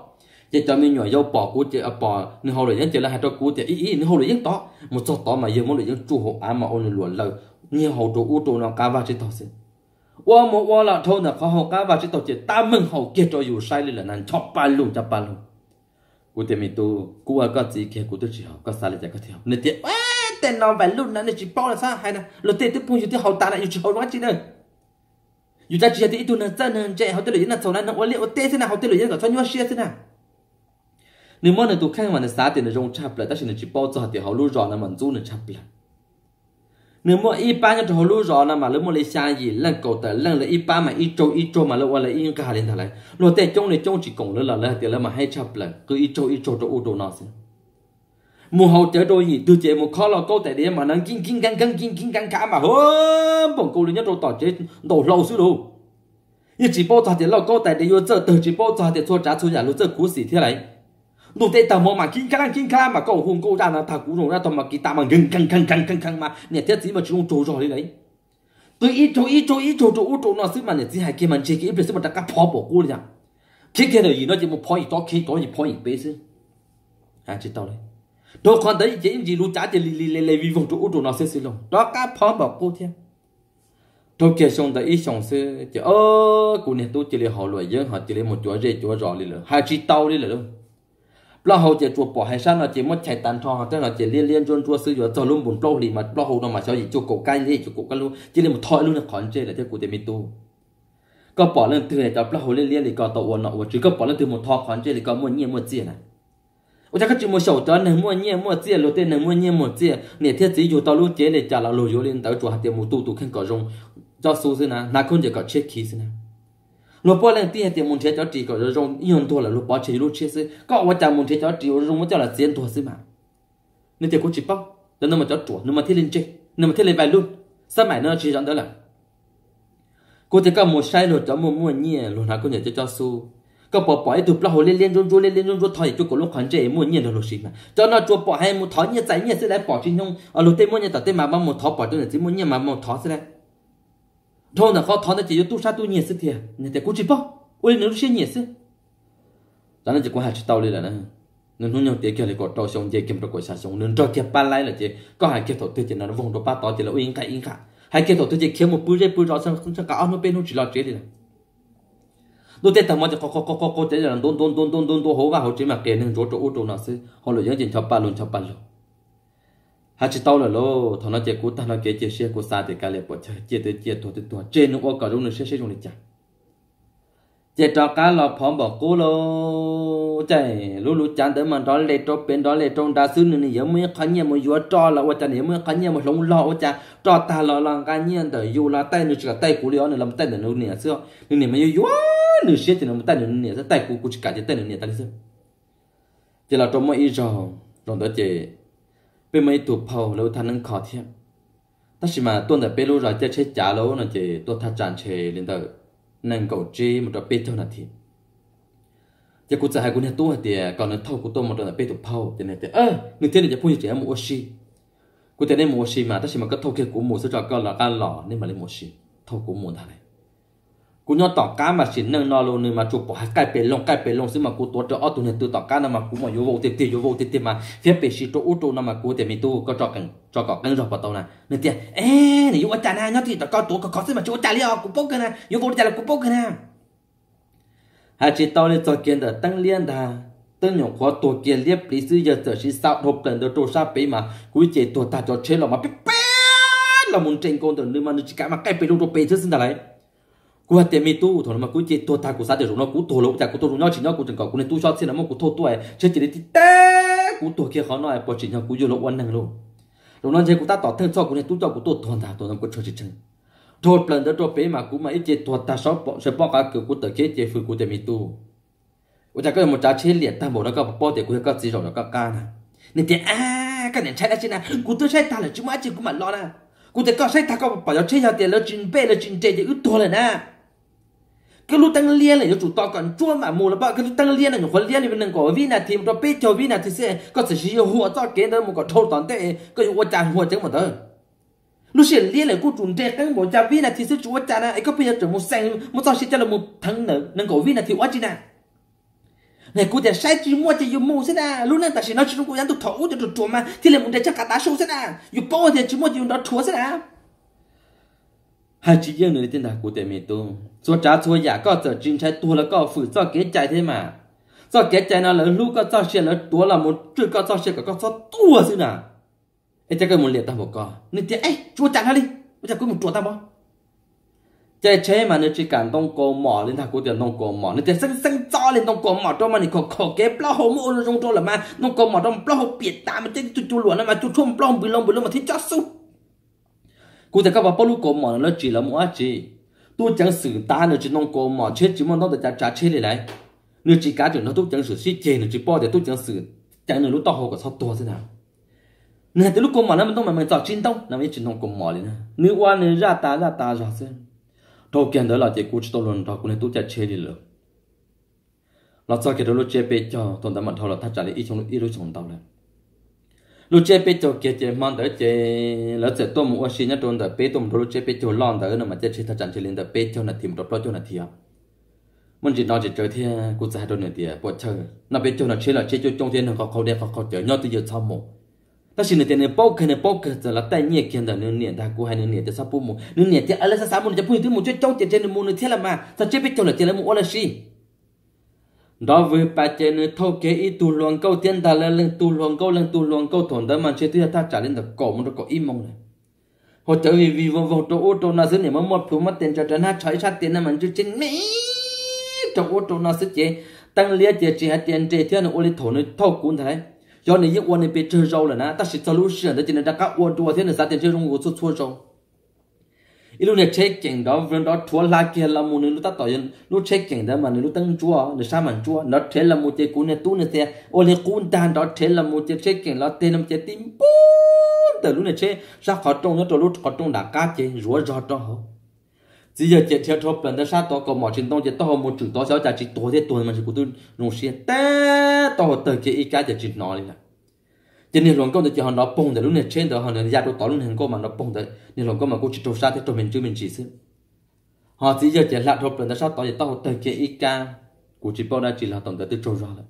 Chỉ cho mình nhỏ dâu bỏ cú chỉ à, bỏ nó hậu lưỡi dân chỉ là hai trâu cú chỉ ý ý nó hậu lưỡi dân to. Một số to mà giờ muốn lưỡi dân chu hậu á mà ôn luôn lờ nhiều hậu đồ u trâu nó cá vào chỉ to xin 我冇我啦，偷呢，好家話知道只大門口結咗要曬你啦，難戳半路就半路。古啲咪都古啊個字嘅古都之後，個曬你就個條，你啲喂，但老闆路呢，你只包了上海呢，落地都碰有啲好大啦，有只好玩啲呢。有在只啲一度呢，真呢，只好啲女人做呢，我呢我爹先呢，好啲女人個穿咗鞋先呢。你冇呢度看完呢，三點呢鐘差不啦，但是呢只包做下啲好路讓呢民族呢差不啦。Nếu mà ít ba cái thổ lúa rõ là mà lúc mà lấy xa gì lần cầu tới lần là ít ba mà ít trâu ít trâu mà lúc là ít cả lên thằng này lúc tết trong này trong chỉ cùng là là là mà hay chập lần cứ ít trâu ít trâu trâu ô tô nó xem mùa hậu chờ đôi gì từ chế một khó là câu tại đấy mà nó kinh kinh căng căng kinh kinh căng cả mà hớm bọn cô lên nhất đồ tỏ chế đồ lâu xíu đâu như chỉ bao giờ thì là câu tại đấy vô giờ từ chỉ bao giờ thì thua trả thua giả lúc giờ cú xỉ thế này đồ tê tao mò mà kinh căng kinh căng mà cậu hùng câu ra là thằng cú rồi ra tao mà kỳ ta mà gần căng căng căng căng căng mà nè thế gì mà chỉ trâu rồi đấy. Tôi ít trâu ít trâu ít trâu trâu trâu nó xí mà nè chỉ hai kia mà chỉ cái ít xí mà đặt cái phò bỏ cú đi à cái kia là gì nó chỉ một phò gì đó khi đó gì phò gì bé xí à chỉ tao đấy. Đó còn đấy chỉ gì lúc trả chỉ lì lì lì lì, vì vùng chỗ chỗ nó sẽ xí luôn. Đó cái phó bỏ cô thiên tôi kể xong đấy xong sẽ chỉ ơ cô này tôi chỉ là họ loại dân họ chỉ là một chỗ rẻ chỗ rõ đi rồi hai chỉ tàu đi rồi lo hậu chỉ chuột bỏ hay sao là chỉ mất chạy tàn thong, hoặc là chỉ liên liên run run sử dụng cho luôn bùn lâu thì mà lo hậu nó mà sao gì chuột cổ cay gì chuột cổ cay luôn chỉ nên một thoi luôn là khỏi chơi là thế cụ thể mi tu có bỏ lên từ này cho lo liên liên thì có tàu uốn nọ chỉ có bỏ lên từ một thọ khỏi chơi thì có mua nhiều mua tiền này ủa chắc chỉ mua sầu đó nên mua nhiều mua tiền rồi tên nên mua nhiều mua tiền nè thiết gì dù tao luôn chế để trả lại lùi vô lên tao chuột hạt tiền một tu tu khen cho số thế nào nào không chỉ có chết khí thế nào lúc bỏ lên tiền tiền muốn chơi cho chỉ có dùng dùng thua là lúc bỏ chỉ lúc chơi sư có quá chẳng muốn chơi cho chỉ dùng mới cho là tiền thua sư mà nên tiền cũng chỉ bao nên mà cho chuột nên mà thiết lên chơi nên mà thiết lên vài luôn sao mày nó chỉ chọn đó là cô thì có một sai rồi cho một mua nhẹ luôn là cô nhớ cho cho su có bỏ bỏ từ hồ lên lên run run lên lên run run thôi cho cổ lúc khoản chơi mua nhẹ rồi lúc gì mà cho nó chuột bỏ hay một thỏi nhẹ giải nhẹ sẽ lại bỏ trên nhung ở lúc tên mua nhẹ tập tên mà bao một thỏi bỏ cho là chỉ mua nhẹ mà một thỏi sẽ lại thôi nó khó thọ nó chỉ có tu sa tu nhiệt sức thiệt nên để cố chỉ bao ôi nó sẽ nhiệt sức đó là chỉ có hai chỉ tao đi là nè nên nó nhau tiếc kia là có trò sống dễ kiếm được của sa sống nên trò kia ba lại là chỉ có hai kia thọ tư chỉ là nó vòng đồ ba tỏ chỉ là yên cả yên cả hai kia thọ tư chỉ kiếm một bữa dây bữa rõ xong không cho cả nó bên nó chỉ lo chế đi là đôi tên tao mà chỉ có có có có có thế là đôn đôn đôn đôn đôn đôn hố vào hố chỉ mà kể nên chỗ chỗ chỗ nào xí họ là những chuyện chập ba luôn chập ba luôn hà chỉ tao là lo thằng nó chơi cú ta nó chơi chơi xe cú xa thì cái lệ bỏ chơi chơi tới chơi thôi tới thôi trên nó qua cả lúc nó xe xe dùng để chặt chơi trò cá lò phỏng bỏ cú lo chơi lú lú chán tới mà đó lệ cho bên đó lệ trong đa sư này giống mấy khánh nhà mới vừa trò là ở chả mấy khánh nhà mới lông lò qua chả trò ta lò là cái nhiên tới dù là tay nữa chỉ là tay cú liao nữa làm tay nó nè xưa nên nè mới vừa nó xe thì nó tay nó nè tay cú cú chỉ cả chỉ tay nó nè tay xưa chỉ là trong mới ít rồi rồi đó chơi bên mấy tụ phầu lâu thằng nâng khó thiệt ta chỉ mà tuần tại bên lâu rồi chế chế trả lâu là chế tuần thà chán chơi lên tới nâng cầu chi một trò bên thôi là thiệt giờ cụ giải cụ nhà tôi thì à, còn nó thâu cụ tôi một trò tại bên tụ phầu thì này thì, ơ, người thiên này giờ phun chỉ em mua xi cụ thế nên mua xi mà ta chỉ mà có thâu kia cụ mua số trò con là can lỏ nên mà lên mua xi thâu cụ mua thằng này. ก่อนนั้นเท่ากูตัวมันจะเป็นตัวเผาจะเนี่ยเออนึกเท่านี้จะพูดอย่างหมูชีกูจะได้หมูชีมาแต่สิมันก็เท่าแค่กูหมูสุดจอก็ละกันหล่อนี่มาเลยหมูชีเท่ากูหมูเท่าไหร่กูยอต่อการมาสินนั่งนอนลงนึงมาจูบปใกล้เป็นลงใกล้เป็นลงซึ่งมากูตัวจะอ้อตัวเนี่ยตัวต่อการนำมากูมาอยู่โวติติอยู่โวติติมาเฟียเปชิตัวอุตัวนำมากูแต่มีตู้ก็จอกันจอกกันจอกปะตนะเนี่ยเตี้ยเอ๊ะนี่อยู่อาจารย์นะยอดที่ต่อก็ตัวก็ขอซึ่งมาจูอาจารย์เลยอ่ะกูปุ๊กกันนะอยู่โวติจารย์กูปุ๊กกันนะหาจิตตอเลยจอกันเดตั้งเลี้ยนดาตั้งหยงขอตัวเกียร์เรียบปรีซื้อเยอะเจอชิสาวทบกันเดตัวซาปีมากูเจตัวตาจอเชลออกมาเป๊ะเรามุนเจงโกนเดนึมันจะกลายมาใกล้ไปลงตัวเปย์ซึ่งอะไร cú hạt tiền mi tu thôi mà cú chỉ tua ta cú sát được nó cú tua lỗ chả cú tua nó chỉ nó cú chẳng có cũng nên tu cho xin nó mà cú thô tuổi chơi chỉ để té cú tua kia khó nói bỏ chỉ nhau cú vô lỗ quan năng lỗ lỗ nó chơi cú ta tỏ thân cho cũng nên tu cho cú tua thon thả tua nó cú chơi chỉ chân thôi lần đó cho bé mà cú mà ít chỉ tua ta sáu bỏ sẽ bỏ cả cú cú tự chế chế phương cú tiền mi tu cú chả có một trái chế liệt ta bỏ nó có bỏ tiền cú có gì rồi nó có ca nè nên tiền à cái này chạy ra trên này cú tôi chạy ta là chúng má chỉ cú mà lo nè cú tôi có chạy ta có bỏ cho chơi nhau tiền là chín bé là chín trẻ thì ướt thua rồi nè cái lúc tăng liên là chủ to còn chua mà mù là bao cái lúc tăng liên là liên thì mình có vi là thì một biết cho vi là thì sẽ có sự sử dụng cho cái đó một cái thâu toàn tệ cái hoa chàng hoa chẳng mà thôi. Lúc sẽ liên là cô chuẩn trẻ cái một cha vi là thì sẽ chúa cha này có bây giờ một sang một sao sẽ cho là một thằng nữa nên có vi là thì quá chi à. nào này cô để sai chỉ mua chỉ dùng mua thế nào lúc này ta chỉ nói chúng cô dám tụt thổ cho tụt chùa mà. Thì là một để cho cả tá số thế nào dùng bao thì chỉ mua dùng đó thua thế nào hai chị em người tên là của tiền miền tu cho trả giả có giờ chính trái tua là có phụ cho kế chạy thế mà cho kế chạy nó là lúc có cho xe là tua là một chưa có cho xe có có cho tua xí nào ấy chắc cái một liệt ta một co nên tiền ấy chúa chặn nó đi bây giờ có một chuột ta bao chạy chế mà nếu chỉ cần đông cổ mỏ lên thằng của tiền đông cổ mỏ nên tiền sinh sinh cho lên đông cổ mỏ cho mà này có có cái bao hồ mua nó trong cho là mà đông cổ mỏ trong bao hồ biệt ta mà chơi chú chú luôn mà chú chung bao bị lông bị lông mà thích cho su cụ thể các bà bao lúc cổ mỏ nó chỉ là mua chỉ tôi chẳng xử ta nữa chỉ nông cổ mỏ chết chỉ mong nó để trả chết lại lại nếu chỉ cá chuyện nó tôi chẳng xử suy chê nữa chỉ bao để tôi chẳng xử chẳng nữa lúc tao hồ có sao to thế nào nè từ lúc cổ mỏ nó mìnhต้องmình tạo chín tông nó mới chỉ nông cổ mỏ lên nếu qua nếu ra ta ra ta ra xem đầu tiên đó là chỉ cụ chỉ tôi luôn đó cũng nên tôi chả chết đi được là cho cái đó lúc chế bê cho tuần ta mặt thầu là thắt trả lại ít trong ít lúc trong tàu lên lúc chế bê cho kia chế mang tới chế là chế tôi mua xin nhá tuần ta bê tôi mua lúc chế bê cho lon tới nó mà chế chế thắt trả chỉ lên ta bê cho là tìm đọc đó cho là thiệt mình chỉ nói chỉ chơi thì cụ giải đồ nữa thì bỏ chơi nó bê cho là chế là chế cho trong thiên nó có khâu đẹp có khâu chơi nhau từ giờ sau một ta xin tiền này bao cái này bao cái giờ là tay nhẹ kia là nửa niệm ta cụ hay nửa niệm ta sao bù một nửa niệm thì ở sao sao mộtจะพูดถึงmột chút trong tiền trên một nửa thế là mà ta chế bê cho là tiền là một là gì đó với bà chế nữa thâu kế ý tu luồng câu tiên ta lên lên tu luồng câu lên tu luồng câu thổn đó mà chế thứ ta trả lên được cổ một cổ im mong này. Họ trở vì vì vòng vô tô ô tô nó dưới này mà một thứ mất tiền cho trên hát trái sát tiền là mình chưa chín mỹ trong ô tô nó sẽ chế tăng lia chế chế hạt tiền chế thiên ô lý thổ nó thâu cuốn thế. Do này những ô này bị chơi râu là na, ta sẽ solution đó chỉ là các ô tô thế này sát tiền chơi trong ô số chua râu ilu ne check king đó vườn đó thua la kia là một lúc ta tỏi lúc check king đó mà lúc tăng chua để sao mà chua. Nó thế là một cái cú này tu này thế ô này cú đàn đó thế là một cái check king là tên làm cái tim bún từ lúc này check sao khó trông nó từ lúc khó trông đã cá chế rủa rò đó chỉ giờ chết theo thọ lần đó sao to có mọi chuyện tông chết to một chữ to sáu chả chỉ to thế tuổi mà chỉ của tôi nông xia ta to từ cái ý cái chỉ nói là cho nên lòng công thì họ nó bông để lúc này trên đó họ này ra đồ tỏ lúc này cô mà nó bông đấy nên lòng công mà cô chỉ trâu sát thì trâu mình chứ mình chỉ xứ họ chỉ giờ chỉ là thôi lần đó sao tỏ thì tao tới cái ít ca của chỉ bao đã chỉ là tổng tới trâu ra rồi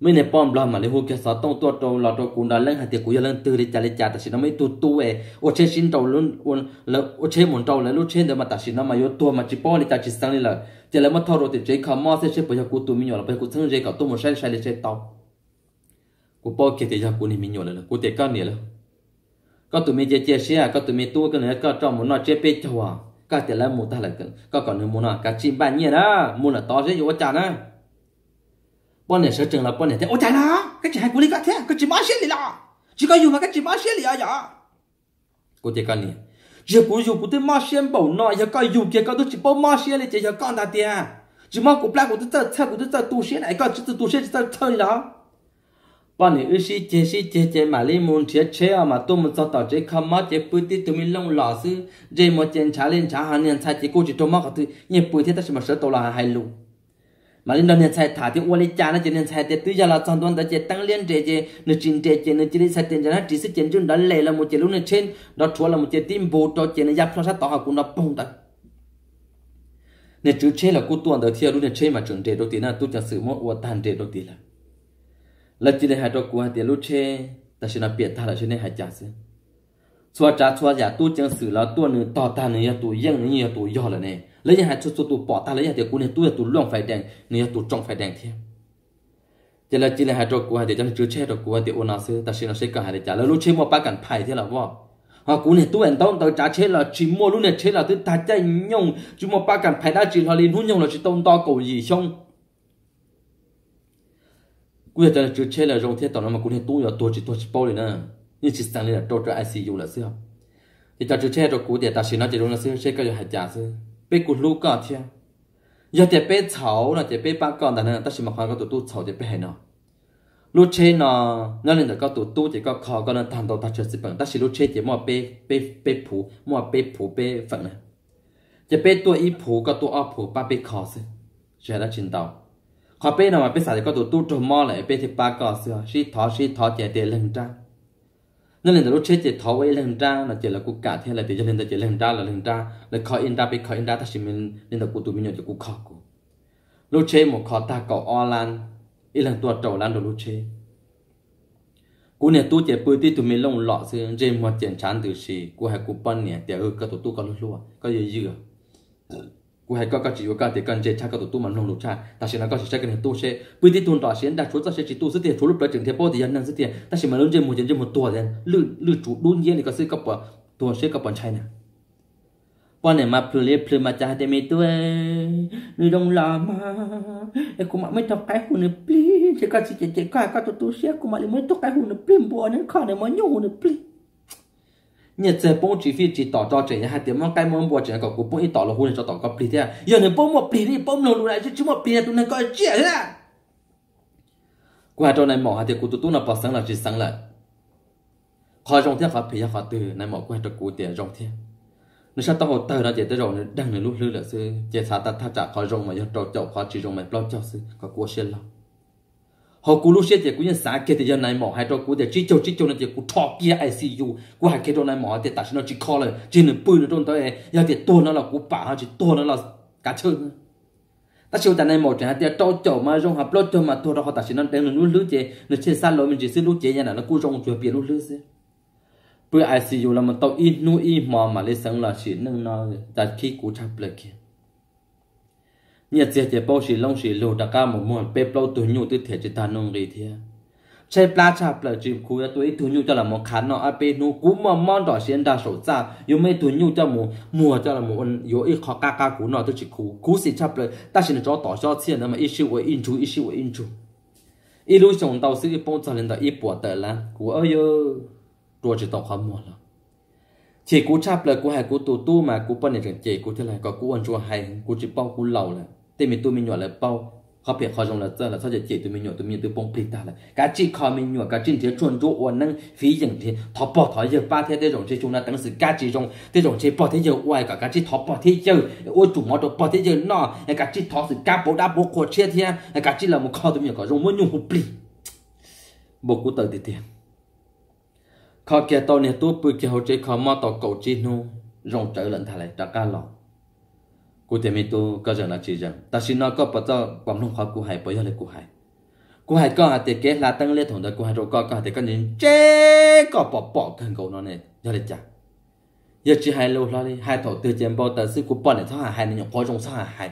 mấy này bom lo mà lấy hô cái sao tông tua trâu là trâu cũng đã lên hai tiệc cũng lên từ đi trả lấy trả tại sao nó mới tu tu về ô chế xin trâu luôn luôn là ô chế muốn trâu là lúc trên đó mà tại sao nó mà yếu tua mà chỉ bao đi trả chỉ sang đi là chỉ là mất thâu rồi thì chế không mò sẽ chế bây giờ cụ tu mình nhỏ là bây giờ cụ sang chế cả tu một sai sai để chế tao cô bao kia thì giờ cô này mình nhổ là cô tiệt con này là có tụi mình chơi chơi xe à? có tụi mình tua cái này có trong muốn nói chơi bê cho à? Có thể là một ta là có còn nữa muốn nói cả chim bạn nhỉ đó. Muốn là to sẽ vô chả đó bọn này sợ trường là bọn này thế. Ô chả nó cái chị hai cô đi cả thế. Cái chị bán xe đi là chỉ có dùng mà cái chị bán xe đi à cô tiệt con này. Giờ cô dùng cô tới mua xe bảo nói giờ có dùng kia có tôi chỉ bao mua xe là chỉ giờ con ta tiền chỉ mua cô plak cô tới tới cô tới tu xe này. Có chỉ tu xe tới thôi đó bọn này ước sĩ chế sĩ chế chế mà lấy môn chế chế mà tôi muốn cho tao chế không mất chế bữa tí tụi mình lông lò sư chế một chén trà lên trà hàng nhân sai chế cô chỉ tôi mất cái thứ. Nhưng bữa thế ta sẽ mà sợ tôi là hay luôn mà lên nông nhân sai thả tiếng uali cha nó chế nhân sai chế tứ giờ là trong tuần đó chế tăng liên chế chế nó chín chế chế nó chỉ đi sai tiền cho nó chỉ sức chiến chung đã lệ là một chế lúc này trên. Đó chúa là một chế tim bồ đó chế nó giáp lo sát tỏ học cũng nó bùng tật. Nên chữ chế là cô tuần đầu tiên luôn này chế mà trường chế đầu tiên là tôi cho sự mất uất tàn chế đầu tiên là là chỉ để hai trò của hai tiền lúc chê ta sẽ nói biệt ta là sẽ nên hai trả sự xóa trả, xóa giả, tu chân xử là tu nữ, tỏ ta nữa tu yên nữa tu yo là nè. Lấy nhà hai chút tu bỏ ta lấy nhà tiền của này tu tu luồng phải đèn nữa tu trong phải đèn thêm. Chỉ là chỉ là hai trò của hai tiền, cho chưa chê trò của hai tiền ôn nào sự ta sẽ nói sẽ cả hai tiền trả. Là lúc chê một ba cảnh phải thế là vợ họ cũng này tu anh tao tao trả chế là chỉ mua lúc này chế là tôi ta chạy nhung chúng một ba cảnh phải đã chỉ là liên hôn nhung là chỉ tông to cầu gì xong. cú giờ chưa chơi là rong thế tao nó mà cú này tu là tu chỉ tu chỉ bao liền nè như chỉ sang lên là tu cho ICU là sao thì tao chưa chơi rồi cú để tao xin nó chỉ rong là sao chơi cái gì hạt giả sao bé cú lú cả thế giờ để bé cháu là để bé ba con đàn nên tao xin mà khoan cái tụ tu cháu để bé nó lúc chơi nó nó lên được cái tụ tu thì có khó cái nó thành đầu tao chơi sự bằng tao xin lúc chơi thì mua bé bé bé phủ mua bé phủ bé phận nàyจะเป็นตัวอีผูกับตัวอ้อผูป้าไปขอสิใช่แล้วชินเตา họ bé nào mà bé xài có tụ tu trồng mò lại bé thì ba cò xưa xí thọ xí thọ chạy tiền lên trang. Nên là lúc chết chạy thọ với lên trang là chỉ là cụ cả thế là để cho nên là chỉ lên trang là lên trang. Là khó in ra bé khó in ra ta chỉ mình nên là cụ tụ mình nhớ cho cụ khó cụ lúc chết một khó ta cọ online ít lần tua trầu lan đồ lúc chết cú này tu chạy bơi tí tụi mình lông lọ xưa trên một chuyện chán từ xí, cú hay cú bắn nè để ở cái tụ tu có lúc lúa có gì dữ cú hay có cái chỉ có cái thì cần chế chắc cái tụ mà nông lục cha ta sẽ là các có sẽ cái tu sẽ bây giờ tuần đó sẽ đã chúa ta sẽ chỉ tu sự tiền thu lúc đó chừng thế bao thì nhân sự tiền ta sẽ mà lớn trên một trên một tuổi then lư lư chủ đun nhiên thì có sự cấp bỏ tuổi sẽ cấp bỏ chai nè bọn này mà phơi plei phơi mà cha để mấy tuổi người đông lò mà em cũng mặc mấy tóc cái hồn này plei chỉ các chỉ chỉ có cái tụ tu sẽ cũng mà mới tóc cái hồn này plei bỏ nên khó này mà nhung hồn này plei nhiệt sẽ bông chỉ phi chỉ tỏ cho trẻ nhà hai tiếng mong cái mong bùa trẻ có cú bông ít tỏ là hôn cho tỏ có pli thế à giờ này bông một pli đi bông nổ lại chứ chứ một pli tụi nó có chuyện thế à qua trong này mỏ hai tiếng cụ tụi tụi nó bỏ sáng là chỉ sáng lại khó trong thiên phải phi phải từ này mỏ qua cho cụ tiền trong thiên nó sao tao hồ tờ nó chỉ tới rồi đang là lúc lư là sư chỉ thà ta thà trả khó rong mà giờ trâu chậu khó chỉ rong mà lo cho sư có cua xe lòng họ cú lúc xe thì cú nhân sáng kia thì giờ này mỏ hai trâu cú thì chỉ châu chỉ châu nó thì cú thọ kia ICU cú hai kia trâu này mỏ thì tại sao nó chỉ khó rồi chỉ nên bự nó trong tới giờ thì to nó là cú bả chỉ to nó là cá chân ta chịu tại này mỏ chẳng hạn thì trâu chậu mà rong hợp lót cho mà to đó họ tại sao nó đang nó lưỡi chế nó trên xa lối mình chỉ xin lưỡi chế nhà nó cú rong chùa biển lưỡi xe bữa ICU là mình tao in nu in mỏ mà lấy sáng là chỉ nâng nó, tại khi cú chập lại kia nhiệt diệt chế bao chỉ long chỉ lô đặc ca một món bếp lâu tuổi nhu tư thể chỉ ta nông gì thế chơi pla chập lại chỉ cú tuổi tuổi nhu cho là một khán nó ở bên nu cú mà mon đỏ xiên đa sổ cha yêu mấy tuổi nhu cho một mùa cho là một yêu ít khó ca ca cú nó tôi chỉ cú. Cú chỉ cha lại ta xin cho tỏ cho xiên mà ít xíu với in chú ít xíu với in chú ít lúc sống tàu sĩ bao cho lên đó ít bỏ tờ là cú ơi yo rồi chỉ tỏ khó mua 了 chỉ cú cha là cú hay cú tu tu mà cú bận này chỉ cú thế này có cú ăn chua hay cú chỉ bao cú lẩu là tê mình tôi mình nhỏ là bao họ biết họ dùng là giờ là sao giờ chỉ tôi mình nhỏ tôi mình tôi bông phi ta là. Cả chỉ họ mình nhỏ, cả chỉ thế chuẩn chỗ ổn năng, phí dừng thế thọ bỏ thọ giờ ba thế thế rồi thế chúng ta tăng sự cả chỉ dùng thế rồi thế bỏ thế giờ ngoài cả cả chỉ thọ bỏ thế giờ. Ôi chủ mỏ bỏ thế giờ nọ, cả chỉ thọ sự cả bố đá bố của chết thế cả chỉ là một kho tụi mình có dùng muốn nhung hụp bì. Bố cụ tờ thì tiền kho kia tao này tôi bự kia hậu chế kho mò tao cầu chi nu. Rong trở lẫn thay lại trả ca lòng đã cụ thể mình tôi có rằng là chỉ rằng ta xin nói có bắt đầu quảng nông khó cụ hải bây giờ là cụ hải cụ hải có hạt kế là tăng lên thằng đó cụ hải rồi có có hạt cái nhìn chế có bỏ bỏ thân cầu nó này giờ là chả giờ chỉ hai lô lo hai thổ từ tiền bao tờ sư cụ bỏ này thằng hai. Này nhỏ khó trong sao hai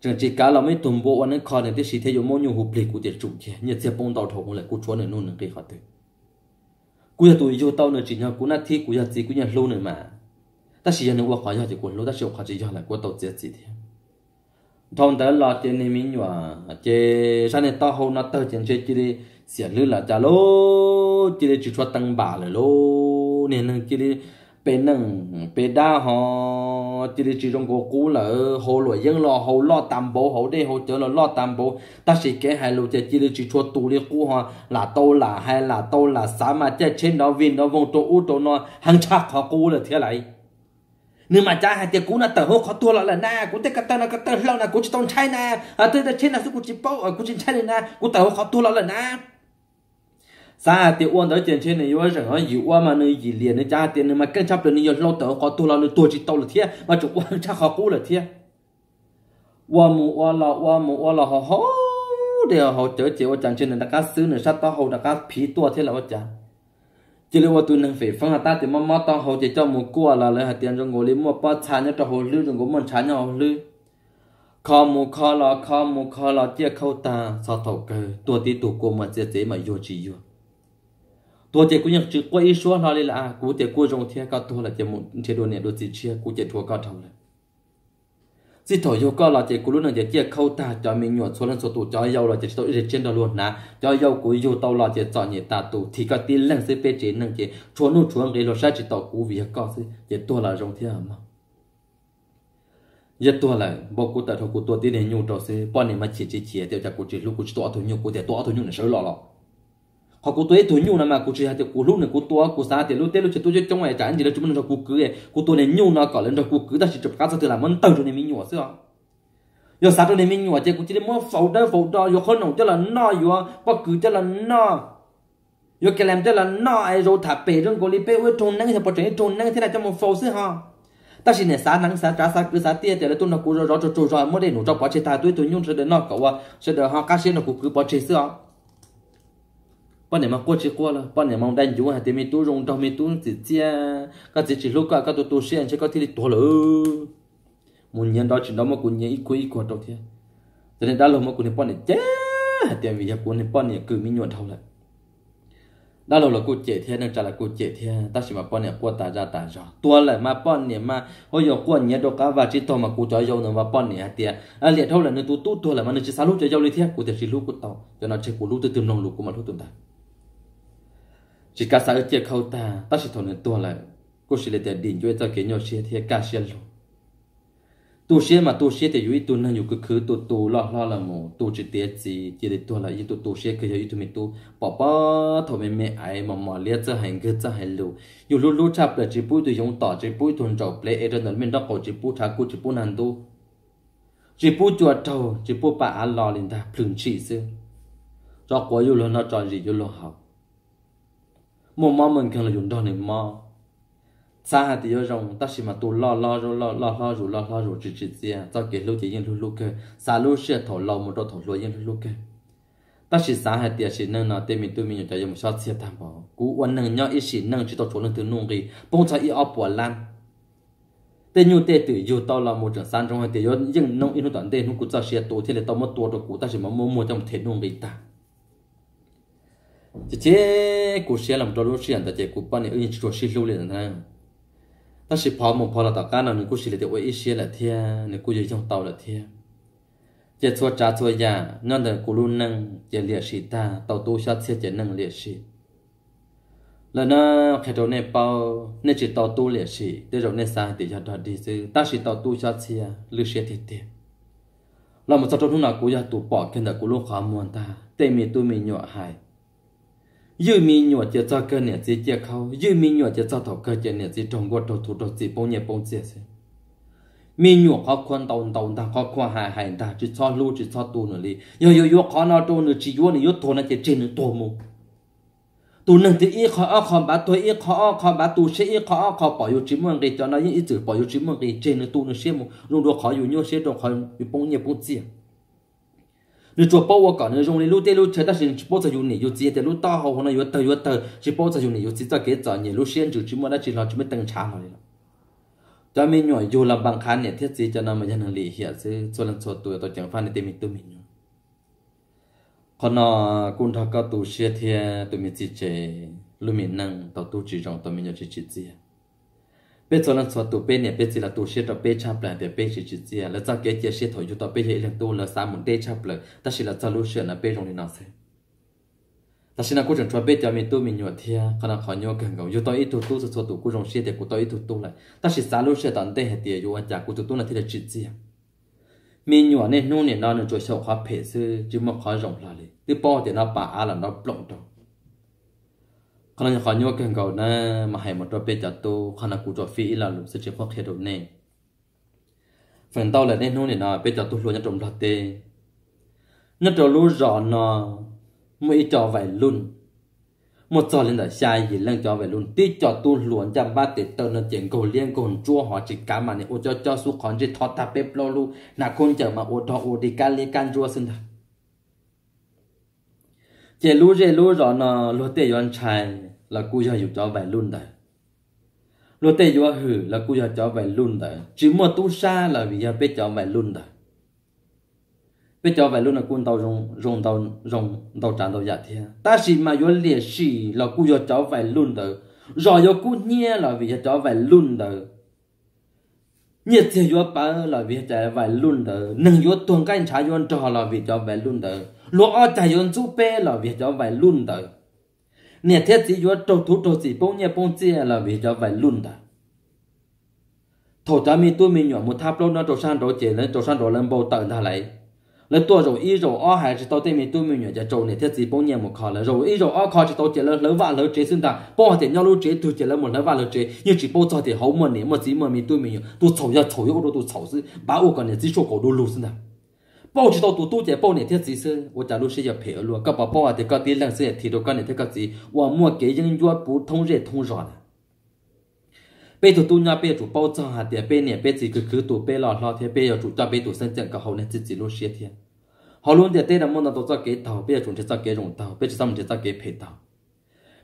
chẳng chỉ cả là mấy tuần bộ anh khó này thì chỉ thấy dùng món nhiều hụp lì cụ chủ kia nhiệt sẽ bông tàu thổ lại cụ chúa này nôn cái họ từ cú giờ tụi vô tao nữa chỉ nhau cú nát thi cú giờ chỉ cú ya lâu nữa mà ta chỉ nhận qua khỏi thì cú lâu ta chỉ khỏi chỉ cho lại cú tao chỉ chỉ thì thằng đó là trên này mình nhòa chế sau này tao hầu nó tao trên chế chỉ đi xỉa lư là cha lô chỉ đi chỉ cho tăng bà là lô nên chỉ đi bên nâng bên đa họ chỉ để chỉ trong cổ cũ là hồ lụa dân lo hồ lo tam bố hồ đây hồ chở là lo tam bố ta chỉ kể hai lô chỉ để chỉ cho tụ đi cũ họ là tô là hay là tô là xã mà chỉ trên đó viên đó vòng tô u tô nó hàng chắc họ cũ là thế lại nhưng mà cha hai tiền cũ là tờ hô khó tua là là na cũ tết cắt tơ là cắt tơ lâu là cũ chỉ tông chai na. À tôi trên là số cũ chỉ bao à, cũ chỉ chai na cũ tờ hô khó tua là là na. Sa tiền uốn tới tiền trên này yêu rằng nói yêu mà nơi gì liền nơi cha tiền mà cân chấp được nó lâu tờ khó tua là nó tua chỉ tàu là thiệt mà chụp uốn cha khó cũ là thiệt uốn mu uốn là uốn mu uốn là họ hô đều họ chở chịu chẳng trên này đã cá xứ này sát tao hậu đã cá phí tua thế là what cha chỉ là tôi năng phải phong ta thì mà mà tao hậu chỉ cho một cua à là lấy hạt tiền trong ngồi lấy mua bao chán cho hồ lư trong ngồi mua chán hồ lư khó mu khó là khó mu khó là chia khâu ta, sao thầu cơ? Tua tí tụ cua mà chia chế mà vô chỉ vô. Tua chỉ cũng như chữ quay số nó lên là à, cú chỉ cú trong thiên cao tua là chỉ một, chế độ này đồ chỉ chia, cú chỉ thua cao thầu này chỉ thổi yêu cao là chỉ cú lúc này chỉ tiệt khâu ta cho mình nhuận số lần số tụ cho yêu là chỉ tôi để trên đó luôn nè. Cho yêu cú yêu tàu là chỉ chọn nhị ta tụ. Thì có tin lần sẽ bê chế nâng chỉ chúa nút chúa cái lo sai chỉ tàu cú vì cao sẽ chỉ tua là trong thiên mà. Giờ tua là bộ cú ta thầu cú tua tin này nhu trò sẽ bọn này mà chỉ chỉ chỉ, tiêu cho cú chỉ lúc cú chỉ tua thôi nhu cú để tua thôi nhu là sợ lọ lọ họ cụ tuổi nhiều nè mà cố chỉ hạt cố lúc này cố tua cố sa thì lúc tết lúc chỉ tôi trong ngày chẳng gì là chúng mình cho cố cứ ấy. Cụ này nhiều nó có lên cho cố cứ ta chỉ chụp cá sao từ là mình tàu cho nên mình nhu xưa giờ sa cho nên mình nhu chứ cố chỉ mua phẫu đó phẫu đó giờ khôn nồng cho là no giờ qua cứ cho là no. Giờ cái làm cho là no, ai rồi thả bể trong cổ li bể với trôn năng thì bỏ chuyện trôn năng thế là cho một phẫu xưa ha ta chỉ nè sa nắng sa trả sa cứ sa tia thì là tôi nó cố rồi rồi rồi rồi mới để nổ cho bỏ chế ta tôi tôi nhung sẽ để nó cậu à sẽ để họ cá sẽ nó cố cứ bỏ chế xưa bọn này mà qua chỉ qua là bọn này mong đánh chú hả thì mình tu rong trong mình tu chỉ chia các chỉ chỉ lúc cả các tu tu xuyên chỉ có thì tu lỡ muốn nhận đó chỉ đó mà cũng nhận ít quý của đầu tiên cho nên đã lâu mà cũng bọn này chết thì vì giờ cũng bọn này cứ mình nhuận thâu lại đã lâu là cô chế thế nên trả lại cô chế thế ta chỉ mà bọn này qua ta ra ta ra tua lại mà bọn này mà hồi giờ qua nhớ đâu cả và chỉ thôi mà cô cho dâu nữa mà bọn này thì à liệt thâu là nên tu tu tua là mà nên chỉ sao lúc cho dâu đi thế cô thì chỉ lúc cô tàu cho nó chỉ cô lúc từ từ nông lúc cô mà lúc tuần ta chỉ cả sao chia khâu ta ta chỉ thôn tua lại. Cô chỉ là để định cho ta kiến nhau xe thì cả xe luôn. Tu xe mà tu xe thì yêu tu nên yêu cứ cứ tu tu, lo lo là mù tu chỉ tiết gì, chỉ để tu là yêu tu tu xe cứ yêu tu mình tu. Bỏ bỏ thôi mình mẹ ai mà mà liệt cho hành cứ cho hành lưu yêu lu lu chập là chỉ bui tu dùng tỏ, chỉ bui thôn trầu play ở đó mình đó có chỉ bui thà cú chỉ bui nàn tu. Chỉ bui chuột trầu, chỉ bui bà ăn lo lên ta, phừng chỉ xưa. Cho quá yêu lo, nó cho gì yêu lo học một mò mình cần là dùng đồ này mò xa hạt thì yêu rồng, ta chỉ mà tu lo lo rồi lo lo lo rồi lo lo rồi chỉ chỉ gì à cho cái lúc chỉ yên lúc lúc cái xa lúc sẽ thổ lo một đôi thổ lo yên lúc lúc cái ta chỉ xa hạt thì chỉ nâng nó tên mình tôi mình cho một sao chia tham bảo cú quan nâng nhau ít chỉ nâng, chỉ tao chỗ nâng từ nung gì bông cho ít ấp bỏ lan. Tên nhu tê tử yêu tao là một trận san trong hai thì yêu nhưng nông ít nó toàn tên nó cũng cho xe tổ thì là tao mất tổ được cú. Ta chỉ mà mua mua trong thế nung gì ta chỉ chế cú xe làm trâu lúc xe ta chế cú bao nhiêu in cho xe lưu liền thằng ta chỉ phò một phò là tao cá nào nên cú xe là để ít xe là thia nên cú dùng trong tàu là thia. Chế chua trả chua già nên là cú luôn nâng chế liệt sĩ ta tàu tu sát xe chế nâng liệt sĩ là nó khi đó này bao nên chỉ tàu tu liệt sĩ để rồi nên sang thì cho đó đi chứ ta chỉ tàu tu sát xe lưu xe thì tiền là một số trong lúc nào cú ya tụ bỏ cái nào cú luôn khó muốn ta tê mi tu mi nhọ hại yêu mi nhọ chỉ cho cái này chỉ chỉ khâu yêu mi nhọ chỉ cho thằng cái chỉ này chỉ trong quốc thầu thủ đầu chỉ bông nhẹ bông chết thế mi nhọ khó khăn đầu tàu ta khó khăn hài hài ta chỉ cho lu chỉ cho tu nữa đi yo yo yo khó nào tu nữa chỉ yo nữa yo tu nữa chỉ trên nữa tu mu. Tu nâng thì ít khó khó bá tu ít khó khó bá tu sẽ ít khó khó bỏ yo chỉ mương đi cho nó ít chữ bỏ yo chỉ mương đi trên nữa tu nữa xem mu. Luôn đó khó yêu nhớ sẽ trong khó bông nhẹ bông chết 你做包我讲你用你路对路车，但是你包着有你有直接的路大好，可能有得有得，是包着有你有直接给找你路线就只么那只了只么登查了了。cho mình nhỏ dù là bằng khán này thiết gì cho nó mà nhân lý hiện sẽ cho lần cho tuổi tôi chẳng phải để mình tôi mình nhỏ còn nó cũng thằng cao tu xe thì tụi mình chỉ chế lúc mình năng tàu tu chỉ trong tụi mình nhỏ chỉ chỉ gì bây giờ lần số tụ bên này bây giờ là tụ sẽ tập bên chắp lại để bên chỉ chỉ chỉ là cho cái chia sẻ thôi cho bé hệ lần tụ là sao muốn để chắp lại ta sẽ là cho lúc xe là bên trong này nào sẽ ta sẽ là cố gắng cho bên cho mình tụ mình nhỏ thia khả năng khó nhau càng gạo, chúng ta ít tụ tụ số tụ cố gắng sẽ để cố ta ít tụ tụ lại ta sẽ sao lúc xe tận đây hệ tiền yo anh cố tụ tụ là thì là chỉ chỉ mình nhỏ nên nung nên nó nên cho sau khóa phê sư chứ mà khó rộng là đi bỏ thì nó bà là nó lộng đâu khana nhà khanya cái gạo na mà hay một trò bé chặt tu khana cụ trò phi là lúc sẽ chịu khó thiệt nè. phần tao là nên hôn này nà bé chặt tu luôn nhà trộm lạt tê. Nhà trộm lú rõ nà mỗi trò vậy luôn một trò lên đã sai gì lên trò vậy luôn tí trò tu luôn chăm ba tết tao nó chuyện cầu liên cầu chua họ chỉ cả mà này ô cho cho su khon chỉ thoát ta bếp lo lu. Nà con chờ mà ô thọ ô đi cá liên can chua xin thật chế lú chế lú rõ nó lú tê yon chai là cú giờ อยู่ cho vài luôn đấy lú tê yon hử là cú giờ cho vài luôn đấy chỉ một tu sa là vì giờ biết cho vài luôn đấy biết cho vài luôn là quân tàu rong rong tàu rong tàu tràn tàu giả thiên ta chỉ mà yon liệt sĩ là cú giờ cho vài luôn đấy rồi yo cú nhẹ là vì giờ cho vài luôn đấy nhiệt thì yo ba là vì cho vài luôn đấy nâng yo tuần cái trả yo cho là vì cho vài luôn đấy lúa ở tại yon chú bé là vì cho vài luôn đời nè thế chỉ yo trâu thú trâu chỉ bông nhẹ bông chia là vì cho vài luôn đời thổ cha mi tôi mi nhỏ một tháp lâu nó trâu san trâu chế lên trâu san trâu lên bầu tận thà lại lên tua rồi y rồi ở hai chỉ tao tên mi tôi mi nhỏ cho trâu nè thế chỉ bông nhẹ một khó là rồi y rồi ở khó chỉ tao chế lên lớn vạ lớn chế xưng ta bông thì nhau lúc chế tôi chế lên một lớn vạ lớn chế nhưng chỉ bông cho thì hậu mà nè mà chỉ mà mi tôi mi nhỏ. Tôi chầu ya chầu đó tôi chầu sư bảo tôi còn nè chỉ số cổ đồ lù xưng ta bao chỉ đâu tu tu chỉ bao này thiết gì sư, tôi trả lúc sẽ nhập hiểu luôn, các bà bao à thì các tiền lăng sẽ thì đâu cái này thì các gì, tôi mua cái những vua bù thông rẻ thông rõ này. bây giờ tu nhà bây chủ bao trang hạt thì bây này bây gì cứ cứ tu bây lọ lọ thì bây giờ chủ cho bây tu sinh trận cái hậu này thiết chỉ lúc sẽ thiên. họ luôn thì tây là muốn là tôi cho cái tàu bây giờ chúng ta cho cái rồng tàu bây giờ chúng ta cho cái phải tàu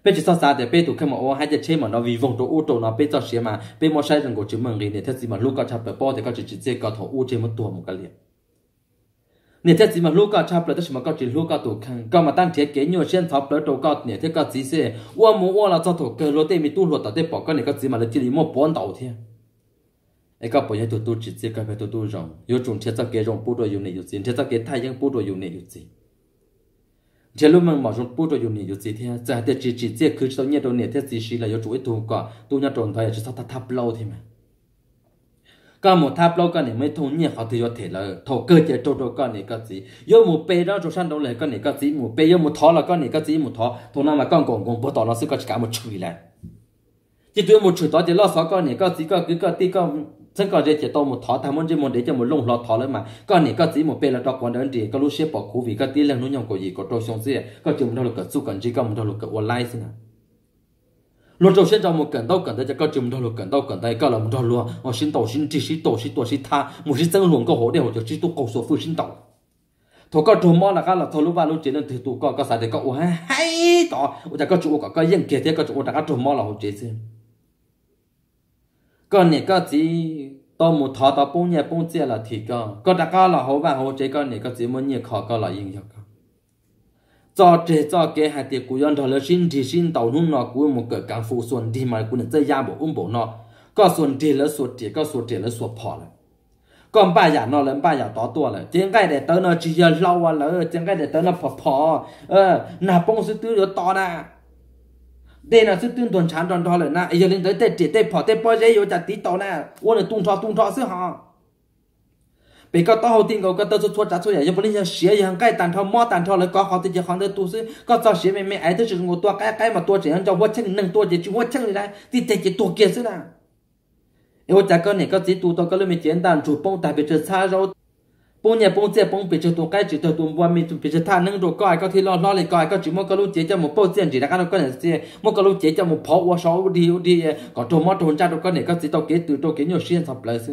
bây giờ sao thì bây giờ khi mà ô hai cái chỉ mà nó vì vùng chỗ ô chỗ nó bây giờ xem mà bây mua sai rằng của chúng mình thì thiết gì mà lúc có chập bỏ thì có chỉ chỉ cái thổ ô chỉ một tuổi một cái liền nè, thế chỉ mà lúc cao chắp là đó mà cao chỉ lúc cao tổ khăn cao mà tăng thế kế nhiều xuyên thọc lại tổ cao, nè, thế cao chỉ sẽ qua mua qua là cho tổ cơ lô tê mi tu luật tại bỏ cái này, cao chỉ mà là chỉ một bốn đầu thế. Ấy cao bỏ nhiêu tổ tu chỉ chỉ cao phải tổ tu rồng yếu trùng thế cho kế rồng bút đồ yếu này yếu gì thế cho kế thay những bút đồ yếu này yếu gì. Chế lúc mình mở trong bút rồi dùng nhiều dùng gì thế. Giờ thế chỉ chỉ chỉ cứ tao nhớ đâu nè, thế chỉ xí là yếu chủ chuỗi tu cả tu nhớ tròn thôi chỉ sao ta thắp lâu thế mà có một tháp lâu con này mới thu nhiệt họ thì có thể là thổ cơ chế trâu trâu con này có gì yo một bê đó trâu săn đâu lại con này có gì một bê yo một thó là con này có gì một thó. Thôn nào mà con còn còn bố tỏ nó sẽ có cả một chùi lại chỉ tuyệt một chùi đó thì lo sáu con này có gì có cứ có tí con thân có dễ chỉ to một thó tham muốn chỉ muốn để cho một lông lọt thó lên mà. Con này có gì một bê là đó còn đơn gì có lúc xếp bỏ khu vì có tí là nó nhông có gì, có trâu xong gì có chừng đâu là có su cần chỉ có một đâu là có online xin à luôn đầu xin cho một cần đâu cần đây cho các chùm luôn cần đâu cần đây các một đâu luôn họ xin tổ xin chỉ xin tổ xin tổ xin tha một xin tăng luôn cơ hội để họ cho xin tu cầu số phụ xin tổ thôi các chùm mò là các là thôi lúc ba lúc chỉ nên thì tụ các các sai thì các ô hay tỏ ô cho các chủ các các yên kia thế các chủ các các chùm mò là họ chỉ xin còn này các chỉ tao một thọ tao bông nhẹ bông chết là thì các các các là họ vàng họ chỉ các này các chỉ muốn nhẹ khó các là yên cho cho trẻ cho cái hạt tiệc của dân đó là xin thì xin tàu nung nó của một cái càng phụ xuân thì mà của nó chơi ya bộ ung bộ nó có xuân thì là xuân thì có xuân thì là xuân phò này còn ba nhà nó lên ba nhà to to lại tiếng cái để tới nó chỉ giờ lâu à lỡ tiếng cái để tới nó phò phò ờ nà bông sư tư được to nè đây là sự tư tuần chán tròn to rồi na giờ lên tới tết tết tết bỏ tết bao giờ rồi chặt tí to nè ô là tung thọ tung thọ xứ họ bị có tao tin có tao chút chút chút chút giờ bây giờ xé giờ cái tàn thao mò tàn thao lại có họ thì giờ họ được tu sĩ có tao xé mày mày ấy thứ chừng tôi cái cái mà tôi chỉ ăn cho vợ chân nâng tôi chỉ chú vợ chân này thì thế chỉ tôi kia xí là nếu cha con này có chỉ tu tôi cái lúc mình chiến đàn chủ bông tại biệt chơi xa rồi bông nhà bông xe bông bị chơi tu cái chỉ tôi tu bông mình bị chơi tha nâng rồi coi có thì lo lo lại coi có chỉ mỗi cái lúc chế cho một bông xe chỉ là cái con này xe mỗi cái lúc chế cho một pháo qua sáu đi đi có trộm mất trộm cha trộm con này có chỉ tôi kế từ tôi kế nhiều xuyên sập lại xí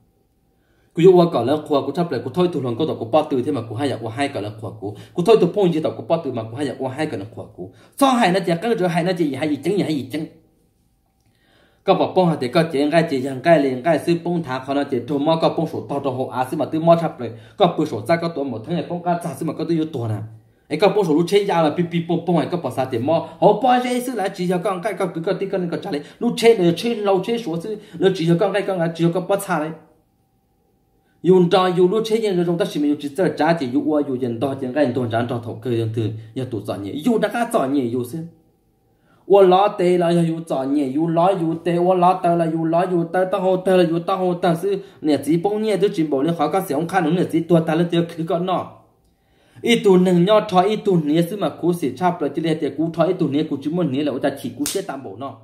กูยกว่าก่อนแล้วขัวกูชอบเลยกูถ้อยตัวหลงก็ต่อกูป้อตือที่มากูให้อยากว่าให้ก่อนแล้วขัวกูกูถ้อยตัวพ่งยี่ต่อกูป้อตือมากูให้อยากว่าให้ก่อนแล้วขัวกูซ่องให้นะเจ๊ก็จะให้นะเจ๊อย่าให้อีจังอย่าให้อีจังก็บอกป้องหาเจ๊ก็เจ๊ง่ายเจ๊ยังง่ายเลยง่ายซื้อป้องทางเขานะเจ๊ตัวมอก็ป้องสูตรต่อตัวหกอาซื้อมาตื้อมอชับเลยก็ปืนสูตรจ้าก็ตัวหมดทั้งไอ้ป้องกันจ้าซื้อมาก็ตัวอยู่ตัวน่ะไอ้ก็ป้องสูตรรู้ใช้ยาละปีปีป้องป้องไอ้ก็ปอดซาเจ๊มอโอ้ป้องใช้ซื้อหลายจีเดียวก็ง่ายก็คือก็ตีก็นึงก็จ่าเลยรู้ใช้เลยใช้เราใช้สูตรซื้อเลยจีเดียวก็ง่ายก็ง่ายจีเดียวก็ป้องชาเลย 用张有路车间这种，但是没有只在家的有我有人到见俺多人找头，个人都也都找你，有那个找你有噻。我拉对了也有找你，有拉有对，我拉对了有拉有对，打好对了有打好，但是你自己半年都进步了，好个想看侬你自己多打了点去个喏。一度能要炒一度你是嘛？股市差不多就来点股炒一度你股就么你了，我再提股些担保喏。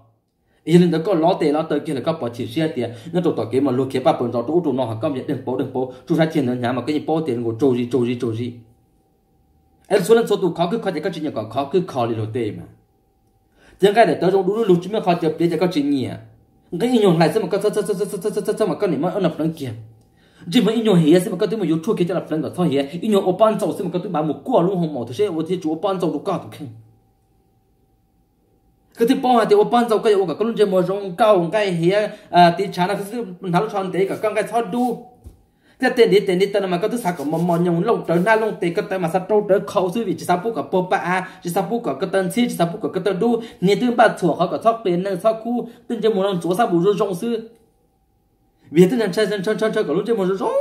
ý lên đó có lót tiền lót tới kia là có bỏ chỉ xe tiền nó tụt tọt kia mà lôi kia ba bận tọt tụt tụt nó học công việc đừng bỏ đừng bỏ. Chú ra tiền nữa nhà mà cái gì bỏ tiền của trâu gì trâu gì trâu gì. Em số lần số tụt khó cứ khó thì các chuyện nhà còn khó cứ khó liền đầu tiền mà. Tiếng cái này tới trong đúng lúc chúng mình khó chịu biết cho các chuyện nhỉ. Cái gì nhồi lại xem mà có sao sao sao sao sao sao mà có niệm ơn lập đăng kia? Chỉ mà inyo hia xem mà có tụi mà yêu chua kia cho lập đăng đó thôi hia inyo opan sau xem mà có tụi bà một quả luôn không mỏ thì xe, vô thì chú opan sau đủ được không? Cái thứ ba thì ở ban châu cái ông cái con chơi mà rong cao cái hiền à tí chả là cái thứ cho chọn để cả con cái thọ đu. Cái tiền đi tiền đi, tên mà có thứ sạc của mầm mò nhung lông trời na lông tê, cái tên mà sạc trâu trời khâu suy vì chỉ sao bút cả bố ba à chỉ sao bút cả cái tên chi chỉ sao bút cả cái tên đu. Nè tương ba chùa họ có thóc tiền, nên thóc khu, tên cho một rong chúa sao bù rong sư vì tên nhân chơi chơi chơi chơi cả có lúc chơi một rong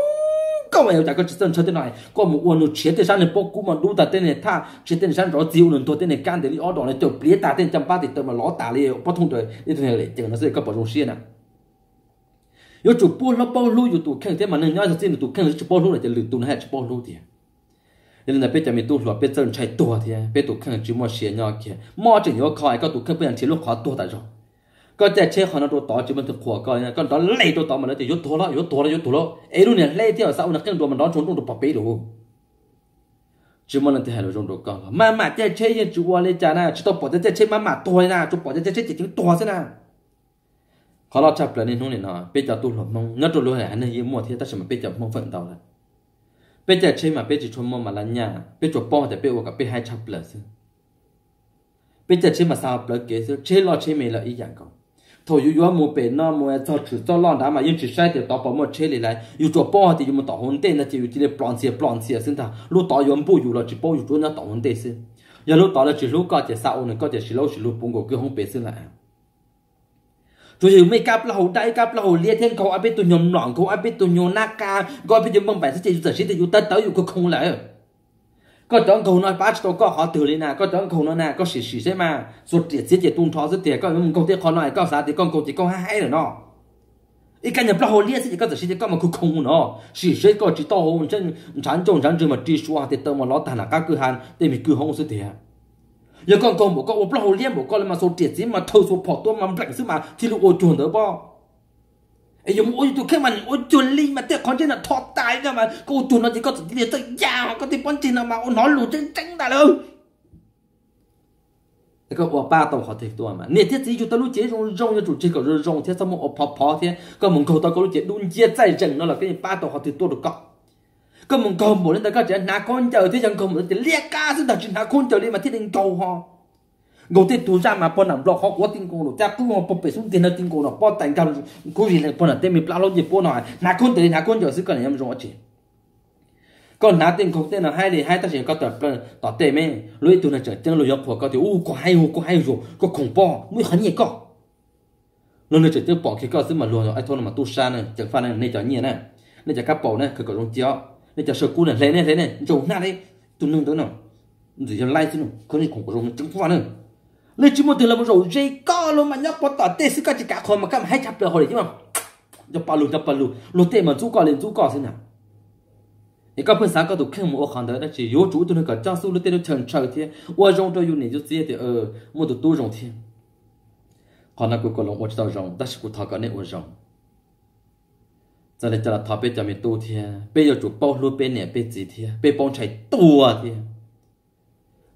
câu mà chả có chỉ sân chơi thế này có một uốn nó chia thế sang này bốc cú mà đu ta tên này tha chia tên sang rõ diêu nên tôi tên này can để đi ở đó này tôi bịa ta tên chăm ba thì tôi mà ló tả đi bắt thông tôi đi thế này chừng nó sẽ có bảo rồng xiên à yo chụp bố nó bao lu yo tụ khen thế mà nên nhớ là xin tụ khen chụp bao lu này chỉ lử tụ này chụp bao lu thì nên là bây giờ mình tu là bây giờ chạy tua thì bây tụ khen chỉ mua xiên nhau kia mua chỉ nhớ khỏi các tụ khen bây giờ chỉ lúc khó tua tại rồi còn chạy xe họ nó tu tỏ chỉ mình thực khổ coi nha con đó lấy tu tỏ mà nó thì yốt tua lo yốt tua lo yốt tua lo ấy luôn nè lấy theo sau nó cái đồ mà nó trốn trong đồ bể đồ chỉ muốn là thế là trong đồ con mà mà chạy xe như chú lên cha na chỉ tao bỏ chạy xe mà mà tôi na chú bỏ chạy xe chỉ tiếng tua thế na họ lo chập lại nên này nó bây giờ tu lộn mong ngất rồi này anh ấy mua thì ta sẽ mà bây giờ mong phận tàu là bây giờ chơi mà bây giờ chôn mong mà là nhà bây giờ bỏ thì bây giờ gặp bây hai chập lại bây giờ mà sao bớt kế số lo chế mày là ý dạng không? Thôi yêu yêu mua bể nó mua cho chữ cho lon đã mà yên chữ sai thì tao bảo mua chế lại yêu cho bao thì yêu mua tao hôn tên là chỉ yêu chỉ để plan xe plan xe xin ta lúc tao yêu mua yêu là chỉ bao yêu cho nó tao hôn tên xin giờ lúc tao là chỉ lúc có chỉ sao này có chỉ chỉ lúc chỉ lúc bung cái không bể xin lại tôi hiểu mấy cặp là hậu đại cặp là hậu liệt thiên cầu à biết tôi nhom loạn cầu à biết tôi nhom naka gọi bây giờ mong bài sẽ chỉ giải thích sẽ yêu tất tới yêu có không lại có chọn cầu nói bắt tôi có họ từ lên nè, có chọn cầu nói nè, có xì xì thế mà. Rồi tiệt tiệt tiệt, tung thọ rất tiệt. Có mình công tiệt khó nói, có sao thì con cầu thì con hay rồi nó. Ý cái nhập lo hồ liên thì có thể có mà cứ không nó. Xì xì có chỉ to hơn chân chán trông, chán chừng mà chỉ xóa thì tao mà nó thành là các cửa hàng để mình cứ không sự tiệt. Giờ con con một con một hồ liên một con mà số tiệt gì mà thâu số bỏ tôi mà lạnh sức mà, thì lúc ô chuồn đó bao yom oi tu ke man oi li ma te kon na thot tai ga ma ko tu na ti ko ti te ya ko ti pon ti na ma o nó lu chen chen da lo cái cái ba tàu họ thì tôi mà. Nè thế thì chúng ta lúc chế rong rong chủ chế cái rong rong thế một phò phò thế cái mông cầu ta có lúc chế đun chia chạy rừng nó là cái ba tàu họ thì tôi được cọc cái mông cầu bố lên ta chế nà con chờ. Thế chẳng cầu mà chế liệt ca, xin đặt trên nà con chờ đi mà thiết định cầu họ gấu tê tu cha mà bọn nó block họ quá tinh cô nó cha cứ mà bọn bị xuống tiền nó tinh cô nó bọn thành cao cứ gì là bọn nó tên mình plao gì bọn nó nà con tới nà con giờ sức cần em rõ chứ còn nà tinh cục tên nó hai để hai ta chỉ có tập tỏ tệ mẹ lối tu nó chơi tiếng lối dọc có thì u có hay u có hay rồi có khủng bò mũi hắn gì có luôn nó chơi tiếng bỏ cái có sức mà luôn rồi ai thôi mà tu sa này chẳng phải này này trở nhiên này này trở cá bầu này cực có rong chéo này trở sơ cu này lấy này lấy này chỗ nào đấy tu nương tới nào chỉ cho lai chứ nó có gì khủng bố rồi chứng phải này lưu chỉ một từ là một rồi dây co luôn mà nhóc bắt tao tê sức cả chỉ cả khó mà các hai chập được hồi chứ mà. Cho bao luôn cho bao luôn luôn tê mà chú cò lên chú cò thế nào. Thì các phần sáng các tổ khen một hàng đấy là chỉ yếu chủ tôi nói cả trang su luôn tê nó trần trờ thế. Qua rong cho yêu này cho dễ thì ờ một tổ tu rong thế. Còn là cuối cùng lòng quan trọng rong đã chịu thọ cái này quan rong. Giờ này จะทอไปจะมีตู้เทียไปอยู่จุดป้องรูปเป็นเนี่ยเป็นจีเทียไปป้องใช้ตัวเทีย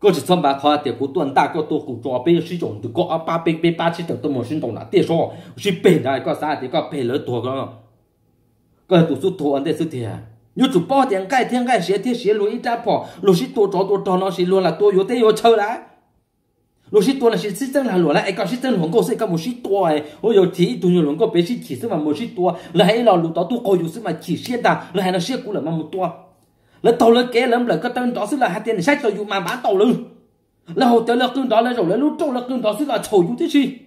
có chỉ xong bà khoa tiền của tuần ta có tôi cũng bây giờ dùng từ có ba bên bên ba chỉ từ tôi một sinh là tiền số chỉ bên này có sao thì có bên lớn tuổi cơ có tụ số tuổi anh để số tiền như chủ bao tiền cái tiền cái xe tiền xe lối ra bỏ lối chỉ tôi cho tôi cho nó chỉ luôn là tôi yếu thế yếu chơi đấy lối là chỉ chỉ chân là lối lại ai có chỉ chân luôn sẽ có một chỉ ôi giờ thì tôi nhiều luôn có bé chỉ chỉ mà một chỉ tôi là hay là đó tôi có yếu sức mà chỉ xe đà là hay là xe cũ là mà một là tàu là kế lắm là cái tên đó là hạt tiền sách rồi, dù mà bán tàu lưng. Là hồ tiêu là cưng đó là rồi là lúc trâu là cưng đó là thầu dù thế gì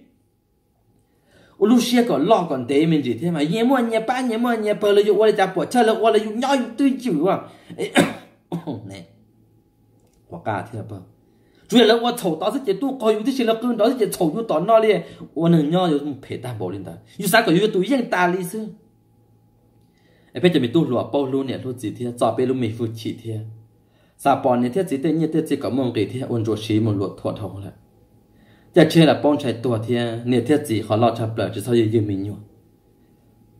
ô lúc xưa còn lo còn tế mình gì thế mà? Nhé mua nhé ba nhé mua nhé bờ là dù qua là chả bỏ chơi là qua là dùng nhoi tươi chịu à nè. Quả cả thế bờ. Chủ yếu là qua thầu đó sẽ chỉ tu, coi dù thế gì là cưng đó sẽ chỉ thầu như tỏ nó liền qua nửa nhoi dù phải ta bỏ lên ta. Dù sao có dù tụi yên ta đi xưa ไอ้เพ่จะมีตู้หลัวเป้าลู่เนี่ยลู่จีเทียจอไปลู่มีฟูชีเทียซาปอนเนี่ยเทียจีเตเนี่ยเทียจีกับมงกีเทียอุนโจชีมันหลวดถั่วทองละจะเชื่อละป้องใช้ตัวเทียเนี่ยเทียจีเขาลอดชับเปลือกจะเขายืมมีอยู่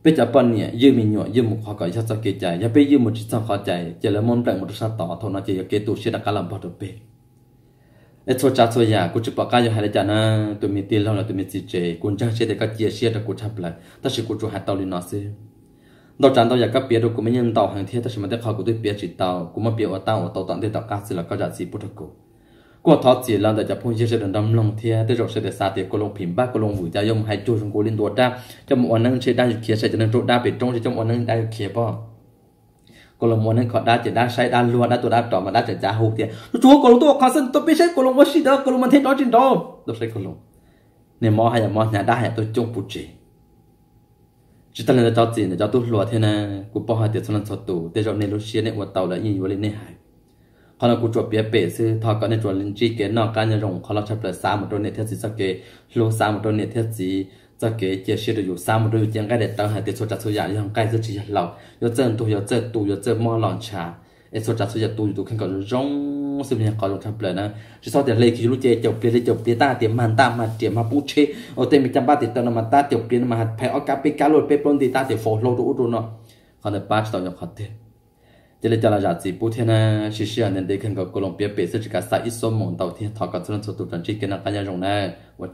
ไปจับปอนเนี่ยยืมมีอยู่ยืมมุขก็จะจะเกใจอย่าไปยืมมุจิตสังขใจจะละมันแปลงมุตสาต่อทนจะอย่าเกตุเชื่อนักลำพอตัวเปไอ้ทัวจ่าทัวยากูจะปากกาอยู่ให้จานะตัวมีตีเราละตัวมีจีเจกูจะเชื่อแต่ก็เจียเชื่อแต่กูชับเปลือกแต่สิกูจะหาตอลินอซีเราจานเราอยากกับเปียเรากูไม่ยังต่อหางเทียแต่ฉันไม่ได้เข้ากูด้วยเปียจิตเตากูมาเปียว่าเต้าว่าเตาตอนได้ต่อ đâu chẳng đâu giờ các bé đâu cũng mấy nhân tàu hàng thiên tất cả mà để họ cũng đối bé chỉ tàu. Cũng mấy bé ở tàu ở tàu tận để tàu cá chỉ là có giá trị bút được cô thọ chỉ là để cho phong chia sẻ đồng đồng lòng thiên để rồi sẽ được xa thì cô lòng phim ba cô lòng vui gia yông hay chui xuống cô lên đồ đa cho một năng chế đang dục kia sẽ cho nên chỗ đa bị trong cho một năng đa dục kia bao cô lòng muốn năng họ đa chỉ đa sai đa luôn đa tổ đa trọ mà đa chỉ giá hậu thiên chúa cô lông tôi khó sinh tôi biết sẽ cô lòng mất gì đó cô lòng mình thấy nói trên đó. Được sẽ cô lòng, nên mò hay là mò nhà đa hay tôi chung bút chỉ chỉ ta là cho tiền là cho tu lùa thế nè cô bỏ hai tiền cho nên cho tù để cho nên lúc xưa nên hoạt tàu là yên vô lên nên hại họ là cô chuột bé bé sư thọ cái này chuột linh chi cái nọ cá nhân rồng họ là chấp là sáu một đôi nét thiết gì sao kế lô sáu một đôi nét thiết gì sao kế chia sẻ được dù xa một đôi chuyện cái để tàu hai tiền số trả số giả như hàng cái rất chỉ lâu giờ chân tu giờ chân tu giờ chân mo lòn trà e so cha so ya tu tu kan ka rong se bien ka lo ta plan so de le ki lu che che ple le che ta, te man ta ma, te ma pu che o te mi ta ba te ta na ta, te ple na ma hat pe, o ka pe ka lo ta, te fo, lo tu tu no. Ka na pa sta ya ka te. De le ta la ja ti pu te na shi shi an de kan ka ko long pe pe se ka sa i so mon ta te ta ka tsun so tu, tan chi ke na ta ya rong na wa